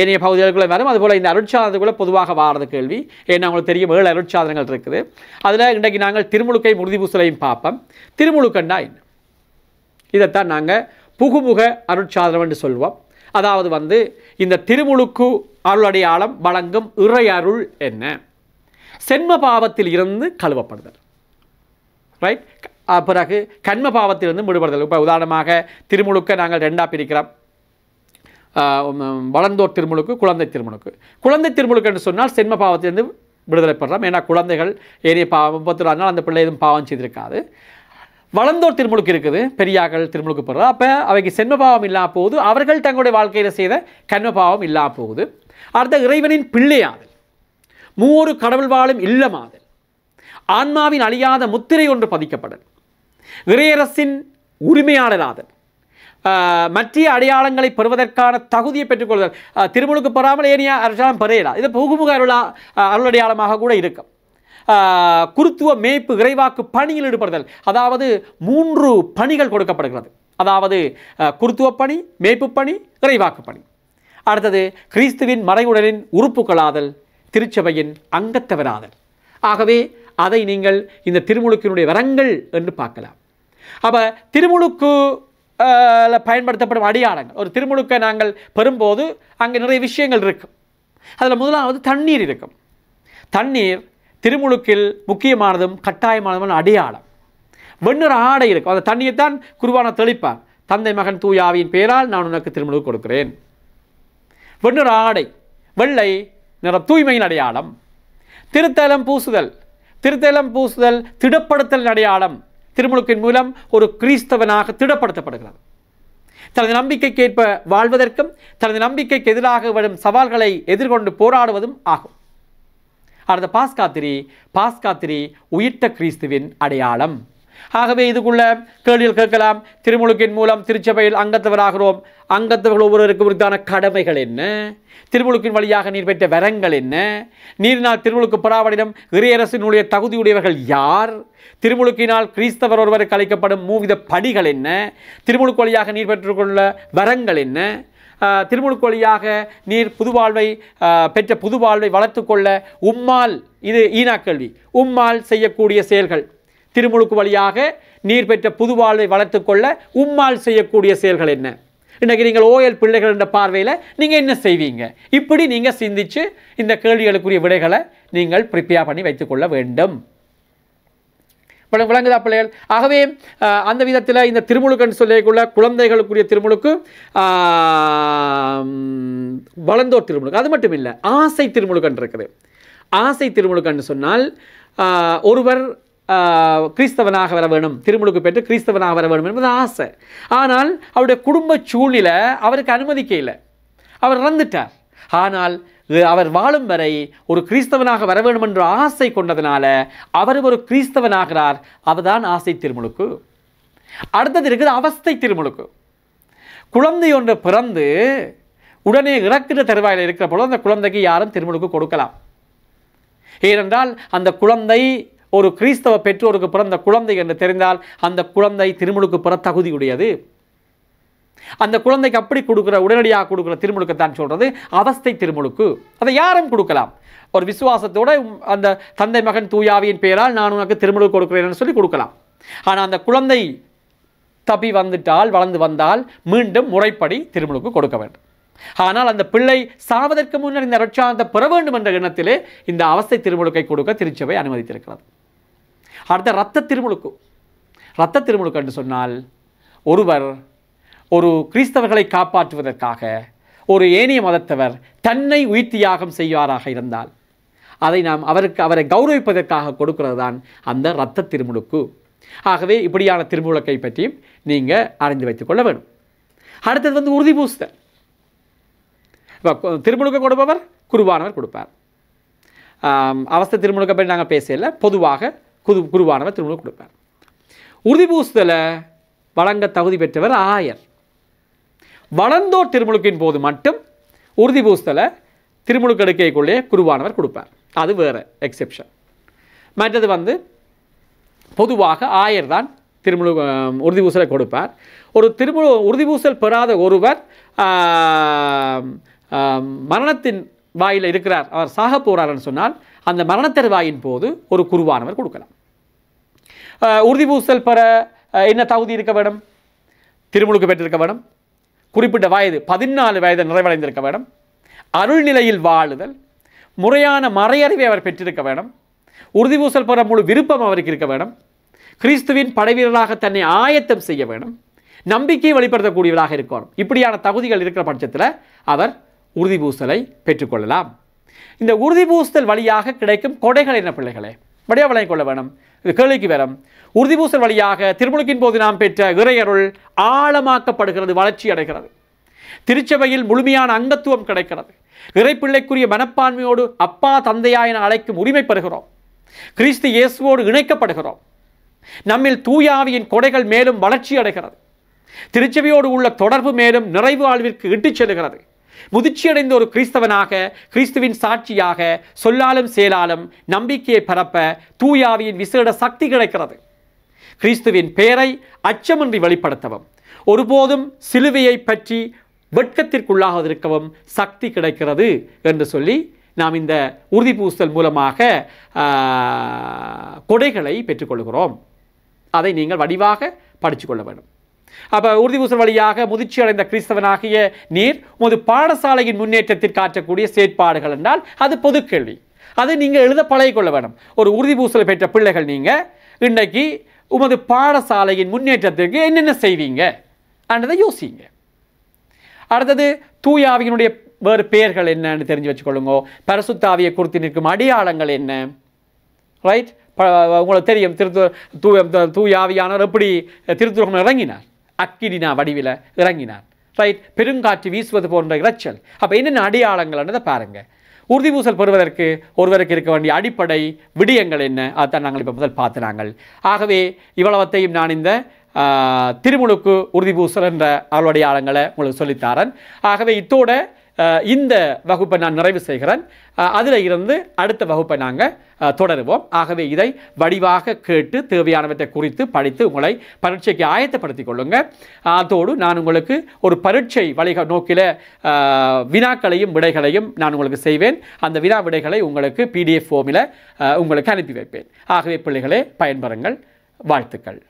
ஏனைய பகுதிகளுக்குள்ளே வரும். அதுபோல் இந்த அருட்சாதனத்துக்குள்ளே பொதுவாக வாரது கேள்வி. ஏன்னா உங்களுக்கு தெரியும் ஏழு அருட்சாதனங்கள் இருக்குது. அதில் இன்றைக்கு நாங்கள் திருமுழுக்கை உறுதி பூசலையும் பார்ப்போம். திருமுழுக்கண்டா என்ன? இதைத்தான் நாங்கள் புகுமுக அருட்சாதனம் என்று சொல்வோம். அதாவது வந்து இந்த திருமுழுக்கு அருளடையாளம் வழங்கும் இறை அருள் என்ன? சென்ம பாவத்தில் இருந்து கழுவப்படுதல். ரைட் பிறகு கண்ம பாவத்திலிருந்து விடுபடுதல். இப்போ உதாரணமாக திருமுழுக்க நாங்கள் ரெண்டாக பிரிக்கிறோம். வளர்ந்தோர் திருமுழுக்கு குழந்தை திருமுழுக்கு. குழந்தை திருமுழுக்கு என்று சொன்னால் சென்ம பாவத்திலிருந்து விடுதலை பெறலாம். ஏன்னா குழந்தைகள் ஏறிய பாவம் முப்பத்தி நாள் அந்த பிள்ளை எதுவும் பாவம் செய்திருக்காது. வளர்ந்தோர் திருமுழுக்கு இருக்குது பெரியாக்கள் திருமுழுக்கு பெறுறது அப்போ அவைக்கு சென்மபாவம் இல்லாமல் போகுது. அவர்கள் தங்களுடைய வாழ்க்கையில் செய்த கண்மபாவம் இல்லாமல் போகுது. அடுத்த இறைவனின் பிள்ளையாதல். மூவொரு கடவுள் வாழும் இல்லமாதல். ஆன்மாவின் அழியாத முத்திரை ஒன்று பதிக்கப்படல். இறையரசின் உரிமையாளராதல். மற்ற அடையாளங்களை பெறுவதற்கான தகுதியை பெற்றுக்கொள்தல் திருமுழுக்கு பெறாமல் ஏனியா அரசாங்கம் பெறையலாம். இது புகுமுக அருளா அருளடையாளமாக கூட இருக்கும். குருத்துவ மேய்ப்பு இறைவாக்கு பணியில் ஈடுபடுதல். அதாவது மூன்று பணிகள் கொடுக்கப்படுகிறது. அதாவது குருத்துவ பணி மேய்ப்பு பணி இறைவாக்கு பணி. அடுத்தது கிறிஸ்துவின் மறைவுடலின் உறுப்புகளாதல் திருச்சபையின் அங்கத்தவராதல். ஆகவே அதை நீங்கள் இந்த திருமுழுக்கினுடைய வரங்கள் என்று பார்க்கலாம். அப்போ திருமுழுக்கு பயன்படுத்தப்படும் அடையாளங்கள். ஒரு திருமுழுக்கை நாங்கள் பெறும்போது அங்கே நிறைய விஷயங்கள் இருக்கும். அதில் முதலாவது தண்ணீர் இருக்கும். தண்ணீர் திருமுழுக்கில் முக்கியமானதும் கட்டாயமானதும் அடையாளம். வெண்ணிற ஆடை இருக்கும். அந்த தண்ணியை தான் குருவான தெளிப்பார். தந்தை மகன் தூயாவின் பெயரால் நான் உனக்கு திருமுழுக்கு கொடுக்கிறேன். வெண்ணிற ஆடை வெள்ளை நிறம் தூய்மையின் அடையாளம். திருத்தலம் பூசுதல் திருத்தலம் பூசுதல் திடப்படுத்தல் அடையாளம். திருமுழுக்கின் மூலம் ஒரு கிறிஸ்தவனாக திடப்படுத்தப்படுகிறது. தனது நம்பிக்கைக்கு ஏற்ப வாழ்வதற்கும் தனது நம்பிக்கைக்கு எதிராக வரும் சவால்களை எதிர்கொண்டு போராடுவதும் ஆகும். அடுத்த பாஸ்காத்திரி பாஸ்காத்திரி உயிர்த்த கிறிஸ்துவின் அடையாளம். ஆகவே இதுக்குள்ள கேள்விகள் கேட்கலாம். திருமுழுக்கின் மூலம் திருச்சபையில் அங்கத்தவராகிறோம். அங்கத்தவர்கள் ஒவ்வொருவருக்கும் உரித்தான கடமைகள் என்ன? திருமுழுக்கின் வழியாக நீர் பெற்ற வரங்கள் என்ன? நீரினால் திருமுழுக்கு பெறாவடிடம் இறையரசினுடைய தகுதியுடையவர்கள் யார்? திருமுழுக்கினால் கிறிஸ்தவர் ஒருவருக்கு கலைக்கப்படும் மூவித படிகள் என்ன? திருமுழுக்கு வழியாக நீர் பெற்றுக்கொள்ள வரங்கள் என்ன? ஆஹ், வழியாக நீர் புதுவாழ்வை பெற்ற புதுவாழ்வை வளர்த்துக்கொள்ள உம்மால் இது ஈனா கேள்வி உம்மால் செய்யக்கூடிய செயல்கள். திருமுழுக்கு வழியாக நீர் பெற்ற புதுவாழ்வை வளர்த்துக்கொள்ள உம்மால் செய்யக்கூடிய செயல்கள் என்ன? இன்றைக்கி நீங்கள் ஓஎல் பிள்ளைகள் என்ற பார்வையில் நீங்கள் என்ன செய்வீங்க? இப்படி நீங்கள் சிந்தித்து இந்த கேள்விகளுக்குரிய விடைகளை நீங்கள் ப்ரிப்பேர் பண்ணி வைத்துக்கொள்ள வேண்டும். விளங்குதா பிள்ளைகள்? ஆகவே அந்த விதத்தில் இந்த திருமுழுக்கன்னு சொல்லக்குள்ள குழந்தைகளுக்குரிய திருமுழுக்கு வளர்ந்தோர் திருமுழுக்கு. அது மட்டும் இல்லை ஆசை திருமுழுக்கன் இருக்குது. ஆசை திருமுழுக்கன்னு சொன்னால் ஒருவர் கிறிஸ்தவனாக வர வேணும் திருமுழுக்கு பெற்று கிறிஸ்தவனாக வர வேணும் என்பது ஆசை. ஆனால் அவருடைய குடும்ப சூழ்நிலை அவருக்கு அனுமதிக்க இல்லை. அவர் இறந்துட்டார். ஆனால் அவர் வாழும் வரை ஒரு கிறிஸ்தவனாக வர வேண்டும் என்ற ஆசை கொண்டதனால அவர் ஒரு கிறிஸ்தவனாகிறார். அவர்தான் ஆசை திருமுழுக்கு. அடுத்தது இருக்குது அவஸ்தை திருமுழுக்கு. குழந்தை ஒன்று பிறந்து உடனே இறக்கிற தருவாயில் இருக்கிற பொழுது அந்த குழந்தைக்கு யாரும் திருமுழுக்கு கொடுக்கலாம். ஏனென்றால் அந்த குழந்தை ஒரு கிறிஸ்தவ பெற்றோருக்கு பிறந்த குழந்தை என்று தெரிந்தால் அந்த குழந்தை திருமுழுக்கு பெற தகுதியுடையது. அந்த குழந்தைக்கு அப்படி கொடுக்குற உடனடியாக கொடுக்குற திருமுழுக்கத்தான் சொல்கிறது அவஸ்தை திருமுழுக்கு. அதை யாரும் கொடுக்கலாம். ஒரு விசுவாசத்தோட அந்த தந்தை மகன் தூயாவியின் பெயரால் நான் உனக்கு திருமுழுக்கு கொடுக்குறேன்னு சொல்லி கொடுக்கலாம். ஆனால் அந்த குழந்தை தப்பி வந்துட்டால் வளர்ந்து வந்தால் மீண்டும் முறைப்படி திருமுழுக்கு கொடுக்க வேண்டும். ஆனால் அந்த பிள்ளை சாவதற்கு முன்னர் இந்த ரட்சாந்தத்தை பெற வேண்டும் என்ற எண்ணத்திலே இந்த அவஸ்தை திருமுழுக்கை கொடுக்க திருச்சபை அனுமதித்திருக்கிறது. அடுத்த இரத்த திருமுழுக்கு. இரத்த திருமுழுக்கு என்று சொன்னால் ஒருவர் ஒரு கிறிஸ்தவர்களை காப்பாற்றுவதற்காக ஒரு ஏனைய மதத்தவர் தன்னை உயிர் தியாகம் செய்வாராக இருந்தால் அதை நாம் அவருக்கு அவரை கௌரவிப்பதற்காக கொடுக்கிறது தான் அந்த இரத்த திருமுழுக்கு. ஆகவே இப்படியான திருமுழுக்கை பற்றியும் நீங்கள் அறிந்து வைத்துக் கொள்ள வேண்டும். அடுத்தது வந்து உறுதி பூசுதல் இப்போ திருமுழுக்க கொடுப்பவர் குருவானவர் கொடுப்பார். ஆம், அவஸ்தை திருமுழுக்க பற்றி நாங்கள் பேசல பொதுவாக குரு குருவானவர் திருமுழுக்கு கொடுப்பார். உறுதி பூசுதலை வழங்க தகுதி பெற்றவர் ஆயர். வளர்ந்தோர் திருமுழுக்கின் போது மட்டும் உறுதி பூசலை திருமுலுக்கு குருவானவர் கொடுப்பார். அது வேறு எக்ஸெப்ஷன் மற்றது வந்து பொதுவாக ஆயர் தான் திருமுழு உறுதி பூசலை கொடுப்பார். ஒரு திருமுழு உறுதி பூசல் பெறாத ஒருவர் மரணத்தின் வாயில் இருக்கிறார் அவர் சாக போகிறார்னு சொன்னால் அந்த மரணத்தருவாயின் போது ஒரு குருவானவர் கொடுக்கலாம். உறுதி பூசல் பெற என்ன தகுதி இருக்க வேண்டும் திருமுழுக்கு பெற்றிருக்க வேண்டும் குறிப்பிட்ட வயது பதினாலு வயது நிறைவடைந்திருக்க வேண்டும். அருள்நிலையில் வாழுதல் முறையான மறையறிவை அவர் பெற்றிருக்க வேண்டும். உறுதிபூசல் பெற முழு விருப்பம் அவருக்கு இருக்க வேண்டும். கிறிஸ்துவின் படைவீரராக தன்னை ஆயத்தம் செய்ய வேண்டும். நம்பிக்கையை வெளிப்படுத்தக்கூடியவராக இருக்கணும் இப்படியான தகுதிகள் இருக்கிற பட்சத்தில் அவர் உறுதிபூசலை பெற்றுக்கொள்ளலாம். இந்த உறுதிபூசல் வழியாக கிடைக்கும் கொடைகள் என்ன பிள்ளைகளே? வடிவ வழங்கிக் கொள்ள வேணும். இது கேள்விக்கு வரும். உறுதிபூசல் வழியாக திருமுழுக்கின் போது நாம் பெற்ற இறையருள் ஆழமாக்கப்படுகிறது வளர்ச்சி அடைகிறது. திருச்சபையில் முழுமையான அங்கத்துவம் கிடைக்கிறது. இறைப்பிள்ளைக்குரிய மனப்பான்மையோடு அப்பா தந்தையா என அழைக்கும் உரிமை பெறுகிறோம். கிறிஸ்து இயேசுவோடு இணைக்கப்படுகிறோம். நம்மில் தூயாவியின் கொடைகள் மேலும் வளர்ச்சி அடைகிறது. திருச்சபையோடு உள்ள தொடர்பு மேலும் நிறைவு ஆழ்விற்கு இட்டுச் செல்கிறது. முதிர்ச்சியடைந்த ஒரு கிறிஸ்தவனாக கிறிஸ்துவின் சாட்சியாக சொல்லாலும் செயலாலும் நம்பிக்கையை பரப்ப தூயாவியின் விசேட சக்தி கிடைக்கிறது. கிறிஸ்துவின் பெயரை அச்சமின்றி வெளிப்படுத்தவும். ஒருபோதும் சிலுவையை பற்றி வெட்கத்திற்குள்ளாகவிருக்கவும் சக்தி கிடைக்கிறது என்று சொல்லி நாம் இந்த உறுதி பூசல் மூலமாக கொடைகளை பெற்றுக்கொள்கிறோம். அதை நீங்கள் வடிவாக படித்துக்கொள்ள வேண்டும். அப்போ உறுதி பூசல் வழியாக முதிர்ச்சி அடைந்த கிறிஸ்தவனாகிய நீர் உமது பாடசாலையின் முன்னேற்றத்திற்கு ஆற்றக்கூடிய செயற்பாடுகள் என்றால் அது பொது கேள்வி. அது நீங்கள் எழுத பழகிக்கொள்ள வேண்டும் ஒரு உறுதி பூசலை பெற்ற பிள்ளைகள் நீங்கள் இன்றைக்கு உமது பாடசாலையின் முன்னேற்றத்திற்கு என்னென்ன செய்வீங்க? என்றதை யோசிங்க. அடுத்தது தூயாவியினுடைய வேறு பெயர்கள் என்னன்னு தெரிஞ்சு வச்சுக்கொள்ளுங்க. பரசுத்தாவியை குறித்து நிற்கும் அடையாளங்கள் என்ன? ரைட் உங்களுக்கு தெரியும் திருத்து தூ தூயாவியானவர் எப்படி திருத்துவம் இறங்கினார்? அக்கிடினா வடிவில் இறங்கினார். ரைட் பெருங்காற்று வீசுவது போன்ற இறைச்சல் அப்போ என்னென்ன அடையாளங்கள்ன்றதை பாருங்கள் உறுதிபூசல் பெறுவதற்கு ஒருவருக்கு இருக்க வேண்டிய அடிப்படை விடயங்கள் என்ன? அதான் நாங்கள் இப்போ முதல் பார்த்து நாங்கள். ஆகவே இவ்வளவத்தையும் நான் இந்த திருமுழுக்கு உறுதிபூசல் என்ற அருளடையாளங்களை உங்களுக்கு சொல்லித்தாரன் ஆகவே இத்தோட இந்த வகுப்பை நான் நிறைவு செய்கிறேன். அதில் இருந்து அடுத்த வகுப்பை நாங்கள் தொடருவோம். ஆகவே இதை வடிவாக கேட்டு தேவையானவற்றை குறித்து படித்து உங்களை பரீட்சைக்கு ஆயத்தப்படுத்திக் கொள்ளுங்கள். அதோடு நான் உங்களுக்கு ஒரு பரீட்சை வழிக நோக்கில வினாக்களையும் விடைகளையும் நான் உங்களுக்கு செய்வேன். அந்த வினா விடைகளை உங்களுக்கு பிடிஎஃப் ஃபோமில் உங்களுக்கு அனுப்பி வைப்பேன். ஆகவே பிள்ளைகளே பயன்பெறுங்கள். வாழ்த்துக்கள்.